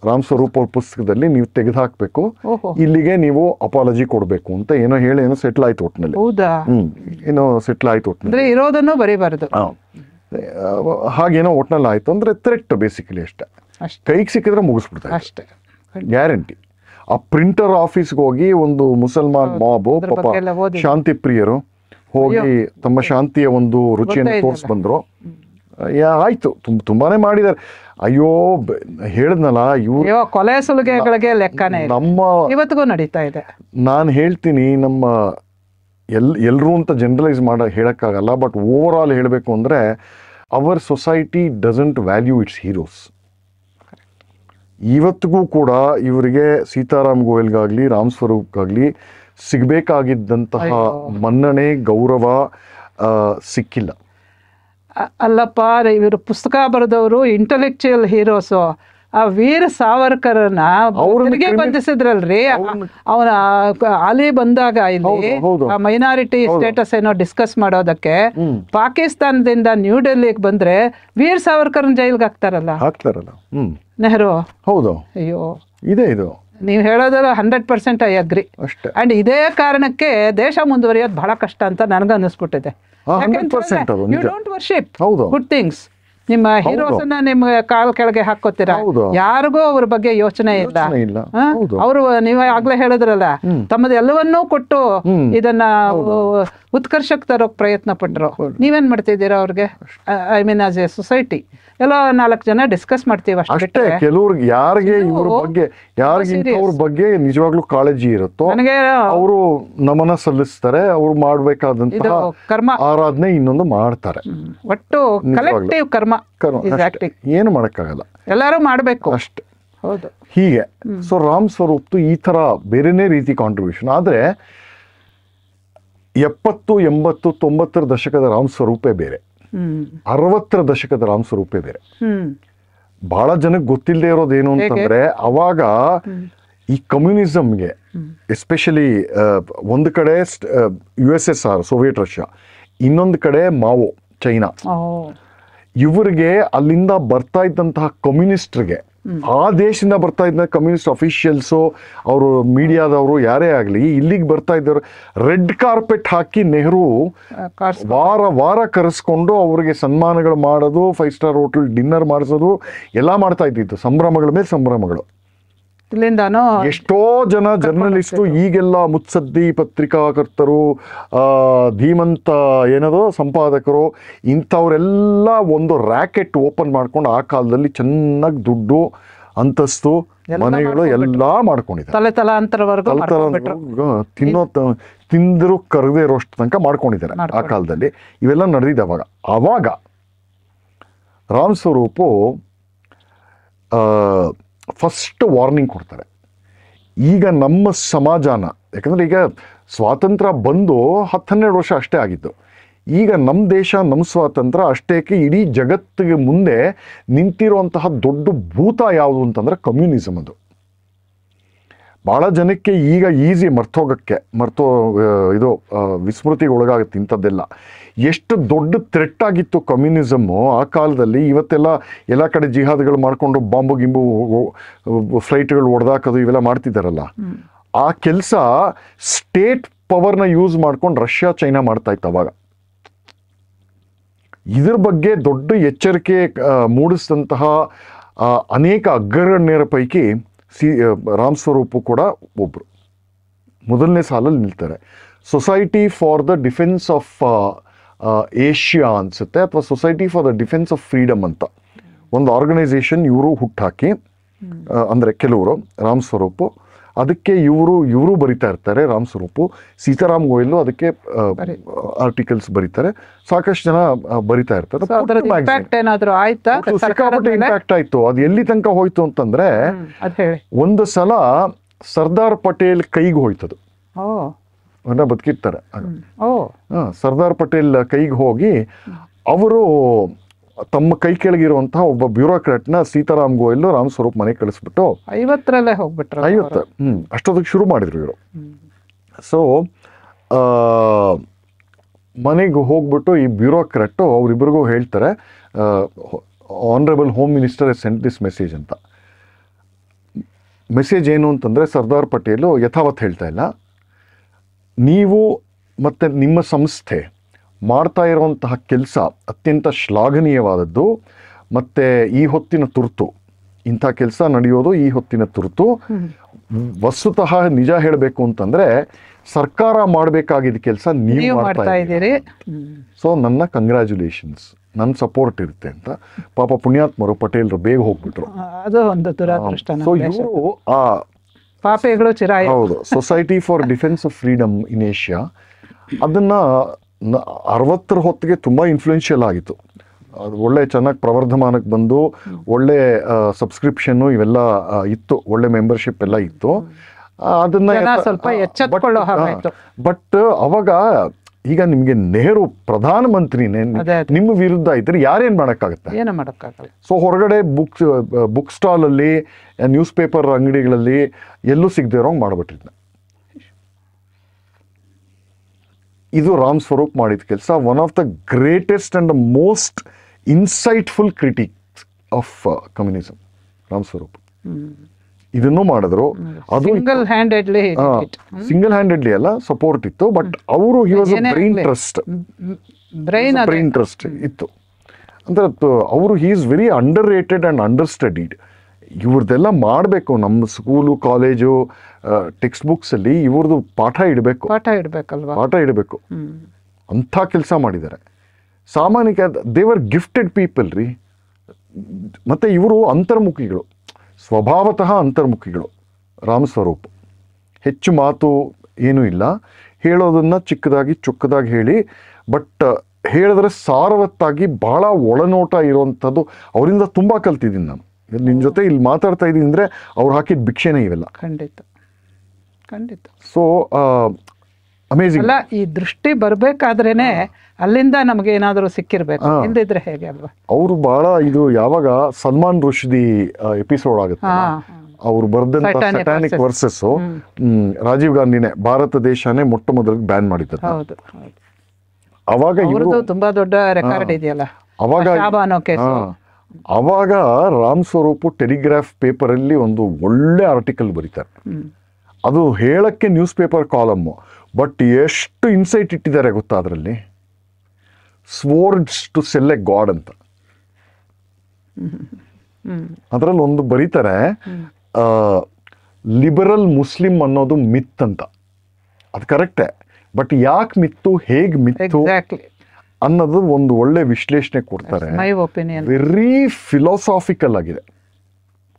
ರಾಮ್ ಸ್ವರೂಪ್ ಅವ್ರ ಪುಸ್ತಕದಲ್ಲಿ ನೀವು ತೆಗೆದು ಹಾಕಬೇಕು ಇಲ್ಲಿಗೆ ನೀವು ಅಪಾಲಜಿ ಕೊಡಬೇಕು ಅಂತ ಏನೋ ಹೇಳಿ ಏನೋ ಸೆಟ್ಲ್ ಆಯ್ತು ಒಟ್ಟಿನಲ್ಲಿ ಹ್ಮ್ ಏನೋ ಸೆಟ್ಲ್ ಆಯ್ತು ಒಟ್ಟಿನಲ್ಲಿ ಇರೋದನ್ನು ಬರೀಬಾರದು. ಹಾಗೇನೋ ಒಟ್ನಲ್ಲಿ ಆಯ್ತು ಅಂದ್ರೆ ಥ್ರೆಟ್ ಬೇಸಿಕಲಿ ಅಷ್ಟೇ. ಅಷ್ಟೇ. ಕೈಗೆ ಸಿಕ್ಕಿದ್ರೆ ಮುಗಿಸ್ಬಿಡ್ತಾರೆ ಅಷ್ಟೇ. ಗ್ಯಾರಂಟಿ ಆ ಪ್ರಿಂಟರ್ ಆಫೀಸ್ಗೆ ಹೋಗಿ ಒಂದು ಮುಸಲ್ಮಾನ್ ಮಾಬು ಪಾಪ. ಶಾಂತಿ ಪ್ರಿಯರು ಹೋಗಿ ತಮ್ಮ ಶಾಂತಿಯ ಒಂದು ರುಚಿಯನ್ನು ತೋರಿಸ್ ಬಂದ್ರು. ಆಯ್ತು. ತುಂಬ ತುಂಬಾನೇ ಮಾಡಿದ್ದಾರೆ. ಅಯ್ಯೋ ಹೇಳಿದ್ನಲ್ಲ ಇವ್ರು ಕೊಲೆ ಸುಲಿಗೆಗಳಿಗೆ ಲೆಕ್ಕನೇ ನಮ್ಮ ಇವತ್ತಿಗೂ ನಡೀತಾ ಇದೆ. ನಾನು ಹೇಳ್ತೀನಿ ನಮ್ಮ ಎಲ್ ಎಲ್ಲರೂ ಅಂತ ಜನರಲೈಸ್ ಮಾಡ ಹೇಳೋಕ್ಕಾಗಲ್ಲ ಬಟ್ ಓವರ್ ಆಲ್ ಹೇಳಬೇಕು ಅಂದರೆ our society doesn't value its heroes ಇವತ್ತಿಗೂ ಕೂಡ ಇವರಿಗೆ ಸೀತಾರಾಮ್ ಗೋಯಲ್ಗಾಗ್ಲಿ ರಾಮ್ ಸ್ವರೂಪ್ಗಾಗಲಿ ಸಿಗಬೇಕಾಗಿದ್ದಂತಹ ಮನ್ನಣೆ ಗೌರವ ಸಿಕ್ಕಿಲ್ಲ. ಅಲ್ಲಪ್ಪ ಇವರು ಪುಸ್ತಕ ಬರೆದವರು ಇಂಟಲೆಕ್ಚುಯಲ್ ಹೀರೋಸು ಆ ವೀರ ಸಾವರ್ಕರನ್ನ ಅವ್ರಿಗೆ ಬಂಧಿಸಿದ್ರಲ್ರಿ? ಅವನ ಆಲಿ ಬಂದಾಗ ಇಲ್ಲಿ ಮೈನಾರಿಟಿ ಸ್ಟೇಟಸ್ ಏನೋ ಡಿಸ್ಕಸ್ ಮಾಡೋದಕ್ಕೆ. ಪಾಕಿಸ್ತಾನದಿಂದ ನ್ಯೂ ಡೆಲ್ಲಿಗೆ ಬಂದ್ರೆ ವೀರ್ ಸಾವರ್ಕರ್ನ ಜೈಲ್ಗೆ ಹಾಕ್ತಾರಲ್ಲ? ಹಾಕ್ತಾರಲ್ಲ. ನೆಹರು? ಹೌದು. ಅಯ್ಯೋ. ಇದೆ ಇದು. ನೀವು ಹೇಳೋದಲ್ಲ ಹಂಡ್ರೆಡ್ ಪರ್ಸೆಂಟ್ ಐ ಅಗ್ರಿ ಅಷ್ಟೇ. ಅಂಡ್ ಇದೇ ಕಾರಣಕ್ಕೆ ದೇಶ ಮುಂದುವರಿಯೋದು ಬಹಳ ಕಷ್ಟ ಅಂತ ನನಗೆ ಅನ್ನಿಸ್ಬಿಟ್ಟಿದೆ ಹಾ, 100% ಯು ನಿಜ. ಡೋಂಟ್ ವರ್ಷಿಪ್ ಹೌದು. ಗುಡ್ ಥಿಂಗ್ಸ್ ನಿಮ್ಮ ಹೀರೋಸ್ ಅನ್ನ ನಿಮ್ಮ ಕಾಲ್ ಕೆಳಗೆ ಹಾಕೋತೀರಾ ಯಾರಿಗೂ ಅವ್ರ ಬಗ್ಗೆ ಯೋಚನೆ ಇಲ್ಲ. ಅವರು ನೀವ್ ಆಗ್ಲೇ ಹೇಳಿದ್ರಲ್ಲ ತಮ್ಮದ ಎಲ್ಲವನ್ನೂ ಕೊಟ್ಟು ಇದನ್ನ ಉತ್ಕರ್ಷಕ್ಕೆ ತರೋಕ್ ಪ್ರಯತ್ನ ಪಟ್ರು. ನೀವೇನ್ ಮಾಡ್ತಿದ್ದೀರಾ ಅವ್ರಿಗೆ? I mean as a society ಎಲ್ಲ ನಾಲ್ಕು ಜನ ಡಿಸ್ಕಸ್ ಮಾಡ್ತೀವಿ ಅಷ್ಟು ಕೆಲವ್ರಿಗೆ ಯಾರಿಗೆ ಇವ್ರ ಬಗ್ಗೆ ಯಾರಿಗೆ ಇಂಥವ್ರ ಬಗ್ಗೆ ನಿಜವಾಗ್ಲೂ ಕಾಳಜಿ ಇರುತ್ತೋ ನನಗೆ ಅವರು ನಮನ ಸಲ್ಲಿಸ್ತಾರೆ ಅವ್ರು ಮಾಡ್ಬೇಕಾದಂತ ಮಾಡ್ಬೇಕಾದಂತಹ ಕರ್ಮ. ಆರಾಧನೆ ಇನ್ನೊಂದು ಮಾಡ್ತಾರೆ. ಒಟ್ಟು ಕಲೆಕ್ಟಿವ್ ಕರ್ಮ. ಕರ್ಮ ಏನು ಮಾಡೋಕ್ಕಾಗಲ್ಲ. ಎಲ್ಲರೂ ಮಾಡಬೇಕು. ಅಷ್ಟೇ. ಹೌದು. ಹೀಗೆ. ಸೊ ರಾಮ್ ಸ್ವರೂಪ್ತು ಈ ತರ ಬೇರೆನೇ ರೀತಿ ಕಾಂಟ್ರಿಬ್ಯೂಷನ್ ಆದ್ರೆ ಎಪ್ಪತ್ತು ಎಂಬತ್ತು ತೊಂಬತ್ತರ ದಶಕದ ರಾಮ್ ಸ್ವರೂಪೇ ಬೇರೆ. ಅರವತ್ತರ ದಶಕದ ರಾಮ್ ಸ್ವರೂಪೇ ಬೇರೆ. ಬಹಳ ಜನಕ್ಕೆ ಗೊತ್ತಿಲ್ಲದೆ ಇರೋದೇನು ಅಂತಂದ್ರೆ ಅವಾಗ ಈ ಕಮ್ಯುನಿಸಮ್ಗೆ ಎಸ್ಪೆಷಲಿ ಒಂದು ಕಡೆ U S S R Soviet Russia ಇನ್ನೊಂದು ಕಡೆ ಮಾವೋ ಚೈನಾ. ಇವರಿಗೆ ಅಲ್ಲಿಂದ ಬರ್ತಾ ಇದ್ದಂತಹ ಕಮ್ಯುನಿಸ್ಟ್ರಿಗೆ ಆ ದೇಶದಿಂದ ಬರ್ತಾ ಇದ್ದ ಕಮ್ಯುನಿಸ್ಟ್ ಅಫಿಷಿಯಲ್ಸು ಅವರು ಮೀಡಿಯಾದವರು ಯಾರೇ ಆಗಲಿ ಇಲ್ಲಿಗೆ ಬರ್ತಾ ಇದ್ದವರು ರೆಡ್ ಕಾರ್ಪೆಟ್ ಹಾಕಿ ನೆಹರು ವಾರ ವಾರ ಕರೆಸ್ಕೊಂಡು ಅವರಿಗೆ ಸನ್ಮಾನಗಳು ಮಾಡೋದು ಫೈವ್ ಸ್ಟಾರ್ ಹೋಟೆಲ್ ಡಿನ್ನರ್ ಮಾಡಿಸೋದು ಎಲ್ಲ ಮಾಡ್ತಾ ಇದ್ದಿತ್ತು ಸಂಭ್ರಮಗಳ ಮೇಲೆ ಸಂಭ್ರಮಗಳು. ಇಲ್ಲಿಂದಾನು ಎಷ್ಟೋ ಜನ ಜರ್ನಲಿಸ್ಟು ಈಗೆಲ್ಲ ಮುತ್ಸದ್ದಿ ಪತ್ರಿಕಾಕರ್ತರು ಧೀಮಂತ ಏನದು ಸಂಪಾದಕರು ಇಂಥವರೆಲ್ಲ ಒಂದು ರ್ಯಾಕೆಟ್ ಓಪನ್ ಮಾಡ್ಕೊಂಡು ಆ ಕಾಲದಲ್ಲಿ ಚೆನ್ನಾಗಿ ದುಡ್ಡು ಅಂತಸ್ತು ಮನೆಗಳು ಎಲ್ಲ ಮಾಡ್ಕೊಂಡಿದ್ದಾರೆ. ತಲೆ ತಲಾಂತರವರೆಗೂ ತಿನ್ನೋ ತಿಂದ್ರು ಕರಗದೆ ಇರೋಷ್ಟು ತನಕ ಮಾಡ್ಕೊಂಡಿದ್ದಾರೆ ಆ. ಕಾಲದಲ್ಲಿ. ಇವೆಲ್ಲ ನಡೆದಿದೆ ಅವಾಗ. ಅವಾಗ ರಾಮ್ ಸ್ವರೂಪು ಫಸ್ಟ್ ವಾರ್ನಿಂಗ್ ಕೊಡ್ತಾರೆ. ಈಗ ನಮ್ಮ ಸಮಾಜನ, ಯಾಕಂದರೆ ಈಗ ಸ್ವಾತಂತ್ರ್ಯ ಬಂದು ಹತ್ತು ಹನ್ನೆರಡು ವರ್ಷ ಅಷ್ಟೇ ಆಗಿದ್ದು. ಈಗ ನಮ್ಮ ದೇಶ, ನಮ್ಮ ಸ್ವಾತಂತ್ರ್ಯ ಅಷ್ಟೇಕೆ ಇಡೀ ಜಗತ್ತಿಗೆ ಮುಂದೆ ನಿಂತಿರುವಂತಹ ದೊಡ್ಡ ಭೂತ ಯಾವುದು ಅಂತಂದ್ರೆ ಕಮ್ಯುನಿಸಮ್ ಅದು. ಭಾಳ ಜನಕ್ಕೆ ಈಗ ಈಸಿ ಮರ್ತೋಗಕ್ಕೆ, ಮರ್ತೋ, ಇದು ವಿಸ್ಮೃತಿಗೆ ಒಳಗಾಗುತ್ತೆ ಇಂಥದ್ದೆಲ್ಲ ಎಷ್ಟು ದೊಡ್ಡ ಥ್ರೆಟ್ ಆಗಿತ್ತು ಕಮ್ಯುನಿಸಮ್ಮು ಆ ಕಾಲದಲ್ಲಿ. ಇವತ್ತೆಲ್ಲ ಎಲ್ಲ ಕಡೆ ಜಿಹಾದ್ಗಳು ಮಾಡಿಕೊಂಡು ಬಾಂಬು ಗಿಂಬು ಫ್ಲೈಟ್ಗಳು ಹೊಡೆದಾಕೋದು ಇವೆಲ್ಲ ಮಾಡ್ತಿದ್ದಾರಲ್ಲ. ಆ ಕೆಲಸ ಸ್ಟೇಟ್ ಪವರ್ನ ಯೂಸ್ ಮಾಡ್ಕೊಂಡು ರಷ್ಯಾ ಚೈನಾ ಮಾಡ್ತಾ ಇತ್ತು ಅವಾಗ. ಇದ್ರ ಬಗ್ಗೆ ದೊಡ್ಡ ಎಚ್ಚರಿಕೆ ಮೂಡಿಸಿದಂತಹ ಅನೇಕ ಅಗ್ರಗಣ್ಯರ ಪೈಕಿ ಸಿ ರಾಮ್ ಸ್ವರೂಪು ಕೂಡ ಒಬ್ಬರು ಮೊದಲನೇ ಸಾಲಲ್ಲಿ ನಿಲ್ತಾರೆ. Society for the defence of Asia ಅನ್ಸುತ್ತೆ. ಅಥವಾ society for the defence of freedom ಅಂತ. ಒಂದು ಆರ್ಗನೈಸೇಷನ್ ಇವರು ಹುಟ್ಟಾಕಿ ಅಂದ್ರೆ ಕೆಲವರು ರಾಮ್ ಸ್ವರೂಪು. ಅದಕ್ಕೆ ಇವರು ಇವರು ಬರಿತಾ ಇರ್ತಾರೆ ರಾಮ್ ಸ್ವರೂಪು. ಸೀತಾರಾಮ್ ಗೋಯಲ್ ಅದಕ್ಕೆ ಆರ್ಟಿಕಲ್ಸ್ ಬರೀತಾರೆ. ಸಾಕಷ್ಟು ಜನ ಬರಿತಾ ಇರ್ತಾರೆ. ಇಂಪ್ಯಾಕ್ಟ್ ಆಯ್ತಾ? ಅದು ಸಿಕ್ಕಾಪಟ್ಟೆ ಇಂಪ್ಯಾಕ್ಟ್ ಆಯ್ತು. ಅದು ಎಲ್ಲಿ ತನಕ ಹೋಯ್ತು ಅಂತಂದ್ರೆ ಒಂದು ಸಲ ಸರ್ದಾರ್ ಪಟೇಲ್ ಕೈಗೆ ಹೋಯ್ತದು. ಅವನ್ನ ಬದುಕಿರ್ತಾರೆ. ಸರ್ದಾರ್ ಪಟೇಲ್ ಕೈಗೆ ಹೋಗಿ ಅವರು ತಮ್ಮ ಕೈ ಕೆಳಗಿರುವಂತಹ ಒಬ್ಬ ಬ್ಯೂರೋಕ್ರಾಟ್ನ ಸೀತಾರಾಮ್ ಗೋಯಲ್ ರಾಮ್ ಸ್ವರೂಪ್ ಮನೆ ಕಳಿಸ್ಬಿಟ್ಟು ಐವತ್ತರಲ್ಲೇ ಹೋಗ್ಬಿಟ್ರೆ ಐವತ್ತು ಹ್ಞೂ ಅಷ್ಟೊತ್ತಿಗೆ ಶುರು ಮಾಡಿದ್ರು ಇವರು. ಸೊ ಮನೆಗೆ ಹೋಗ್ಬಿಟ್ಟು ಈ ಬ್ಯೂರೋಕ್ರಾಟು ಅವರಿಬ್ರಿಗೂ ಹೇಳ್ತಾರೆ honourable home minister sent this message ಅಂತ. ಮೆಸೇಜ್ ಏನು ಅಂತಂದರೆ ಸರ್ದಾರ್ ಪಟೇಲು ಯಥಾವತ್ ಹೇಳ್ತಾ ಇಲ್ಲ. ನೀವು ಮತ್ತು ನಿಮ್ಮ ಸಂಸ್ಥೆ ಮಾಡ್ತಾ ಇರುವಂತಹ ಕೆಲಸ ಅತ್ಯಂತ ಶ್ಲಾಘನೀಯವಾದದ್ದು. ಮತ್ತು ಈ ಹೊತ್ತಿನ ತುರ್ತು ಇಂಥ ಕೆಲಸ ನಡೆಯೋದು ಈ ಹೊತ್ತಿನ ತುರ್ತು. ವಸ್ತುತಃ ನಿಜ ಹೇಳಬೇಕು ಅಂತಂದರೆ ಸರ್ಕಾರ ಮಾಡಬೇಕಾಗಿದ್ದ ಕೆಲಸ ನೀವು ಮಾಡ್ತಾ ಇದ್ದೀರಿ. ಸೊ ನನ್ನ ಕಂಗ್ರ್ಯಾಚುಲೇಷನ್ಸ್ ನನ್ನ ಸಪೋರ್ಟ್ ಇರುತ್ತೆ ಅಂತ. ಪಾಪ ಪುಣ್ಯಾತ್ಮರು ಪಟೇಲ್ರು ಬೇಗ ಹೋಗ್ಬಿಟ್ರು. ಅದು ಒಂದು ಸೊ. ಇವರು ಆ ಪಾಪೆಗಳು ಚಿರಾಯ. ಹೌದು. Society for defence of freedom in Asia ಅದನ್ನ ಅರವತ್ತರ ಹೊತ್ತಿಗೆ ತುಂಬಾ ಇನ್ಫ್ಲೂಯೆನ್ಷಿಯಲ್ ಆಗಿತ್ತು. ಅದು ಒಳ್ಳೆ ಚೆನ್ನಾಗಿ ಪ್ರವರ್ಧಮಾನಕ್ಕೆ ಬಂದು ಒಳ್ಳೆ ಸಬ್ಸ್ಕ್ರಿಪ್ಷನ್ನು ಇವೆಲ್ಲ ಇತ್ತು. ಒಳ್ಳೆ ಮೆಂಬರ್ಶಿಪ್ ಎಲ್ಲ ಇತ್ತು. ಅದನ್ನ ಸ್ವಲ್ಪ. ಬಟ್ ಅವಾಗ ಈಗ ನಿಮಗೆ ನೆಹರು ಪ್ರಧಾನಮಂತ್ರಿನೇ. ನಿಮ್ಮ ವಿರುದ್ಧ ಇದ್ರೆ ಯಾರೇನು ಮಾಡೋಕ್ಕಾಗತ್ತೆ? ಏನು ಮಾಡೋಕ್ಕಾಗಲ್ಲ. ಸೊ ಹೊರಗಡೆ ಬುಕ್ ಬುಕ್ ಸ್ಟಾಲಲ್ಲಿ ನ್ಯೂಸ್ ಪೇಪರ್ ಅಂಗಡಿಗಳಲ್ಲಿ ಎಲ್ಲೂ ಸಿಗದೆ ಇರೋಂಗೆ ಮಾಡಿಬಿಟ್ಟಿದ್ನ ಇದು ರಾಮ್ ಸ್ವರೂಪ್ ಮಾಡಿದ ಕೆಲಸ one of the greatest and most insightful critic of communism Ram Swarup. ಇದನ್ನು ಮಾಡಿದ್ರು. ಅದು ಸಿಂಗಲ್ ಹ್ಯಾಂಡೆಡ್ಲಿ ಸಿಂಗಲ್ ಹ್ಯಾಂಡೆಡ್ಲಿ ಅಲ್ಲ ಸಪೋರ್ಟ್ ಇತ್ತು ಬಟ್ ಅವರು ಹಿ ವಾಸ್ ಏನೇ brain. Trust brain brain trust ಇತ್ತು. ಅಂದ್ರೆ ಅವರು he is very underrated and understudied ಇವ್ರದ್ದೆಲ್ಲ ಮಾಡಬೇಕು ನಮ್ಮ ಸ್ಕೂಲು ಕಾಲೇಜು ಟೆಕ್ಸ್ಟ್ ಬುಕ್ಸಲ್ಲಿ ಇವ್ರದ್ದು ಪಾಠ ಇಡಬೇಕು. ಪಾಠ ಇಡಬೇಕಲ್ವಾ? ಪಾಠ ಇಡಬೇಕು. ಅಂಥ ಕೆಲಸ ಮಾಡಿದ್ದಾರೆ. ಸಾಮಾನ್ಯ ದೇವರ್ ಗಿಫ್ಟೆಡ್ ಪೀಪಲ್ ರೀ. ಮತ್ತೆ ಇವರು ಅಂತರ್ಮುಖಿಗಳು. ಸ್ವಭಾವತಃ ಅಂತರ್ಮುಖಿಗಳು ರಾಮಸ್ವರೂಪ. ಹೆಚ್ಚು ಮಾತು ಏನೂ ಇಲ್ಲ. ಹೇಳೋದನ್ನು ಚಿಕ್ಕದಾಗಿ ಚೊಕ್ಕದಾಗಿ ಹೇಳಿ ಬಟ್ ಹೇಳಿದ್ರೆ ಸಾರವತ್ತಾಗಿ ಭಾಳ ಒಳನೋಟ ಇರುವಂಥದ್ದು ಅವರಿಂದ ತುಂಬ ಕಲ್ತಿದ್ದೀನಿ ನಾನು. ನಿನ್ನ ಜೊತೆ ಇಲ್ಲಿ ಮಾತಾಡ್ತಾ ಇದ್ದೀನಿ ಅಂದರೆ ಅವ್ರು ಹಾಕಿದ ಭಿಕ್ಷೆನೇ ಇವೆಲ್ಲ. ಖಂಡಿತ. ಖಂಡಿತ. ಸೊ ಅಲ್ಲ ಈ ದೃಷ್ಟಿ ಬರ್ಬೇಕಾದ್ರೇನೆ ಅಲ್ಲಿಂದ ನಮ್ಗೆ ಏನಾದರೂ ಸಿಕ್ಕಿರ್ಬೇಕು. ಇಲ್ದಿದ್ರೆ ಹೇಗೆ ಅಲ್ವಾ? ಅವರು ಬಹಳ ಇದು ಯಾವಾಗ ಸಲ್ಮಾನ್ ರುಷ್ದಿ ಎಪಿಸೋಡ್ ಆಗುತ್ತೆ ಅವ್ರು ಬರ್ದಂತ ಸಟಾನಿಕ್ ವರ್ಸಸ್ ರಾಜೀವ್ ಗಾಂಧಿನೇ ಭಾರತ ದೇಶನೇ ಮೊಟ್ಟ ಮೊದಲಿಗೆ ಬ್ಯಾನ್ ಮಾಡಿದ್ದಾರೆ ಅವಾಗ ಇವರು ತುಂಬಾ ದೊಡ್ಡ ರೆಕಾರ್ಡ್ ಇದೆಯಲ್ಲ? ಅವಾಗ ಅವಾಗ ರಾಮ್ ಸ್ವರೂಪ್ ಟೆಲಿಗ್ರಾಫ್ ಪೇಪರ್ ಅಲ್ಲಿ ಒಂದು ಒಳ್ಳೆ ಆರ್ಟಿಕಲ್ ಬರೀತಾರೆ. ಅದು ಹೇಳಕ್ಕೆ ನ್ಯೂಸ್ ಪೇಪರ್ ಕಾಲಮ್ಮು ಬಟ್ ಎಷ್ಟು ಇನ್ಸೈಟ್ ಇಟ್ಟಿದ್ದಾರೆ ಗೊತ್ತಾ ಅದರಲ್ಲಿ? Swords to sell a god ಅಂತ. ಅದರಲ್ಲಿ ಒಂದು ಬರೀತಾರೆ ಲಿಬರಲ್ ಮುಸ್ಲಿಂ ಅನ್ನೋದು ಮಿತ್ ಅಂತ. ಅದು ಕರೆಕ್ಟೇ ಬಟ್ ಯಾಕೆ ಮಿತ್ತು ಹೇಗೆ ಮಿತ್ತು ಅನ್ನೋದು ಒಂದು ಒಳ್ಳೆ ವಿಶ್ಲೇಷಣೆ ಕೊಡ್ತಾರೆ. ವೆರಿ ಫಿಲಾಸಾಫಿಕಲ್ ಆಗಿದೆ.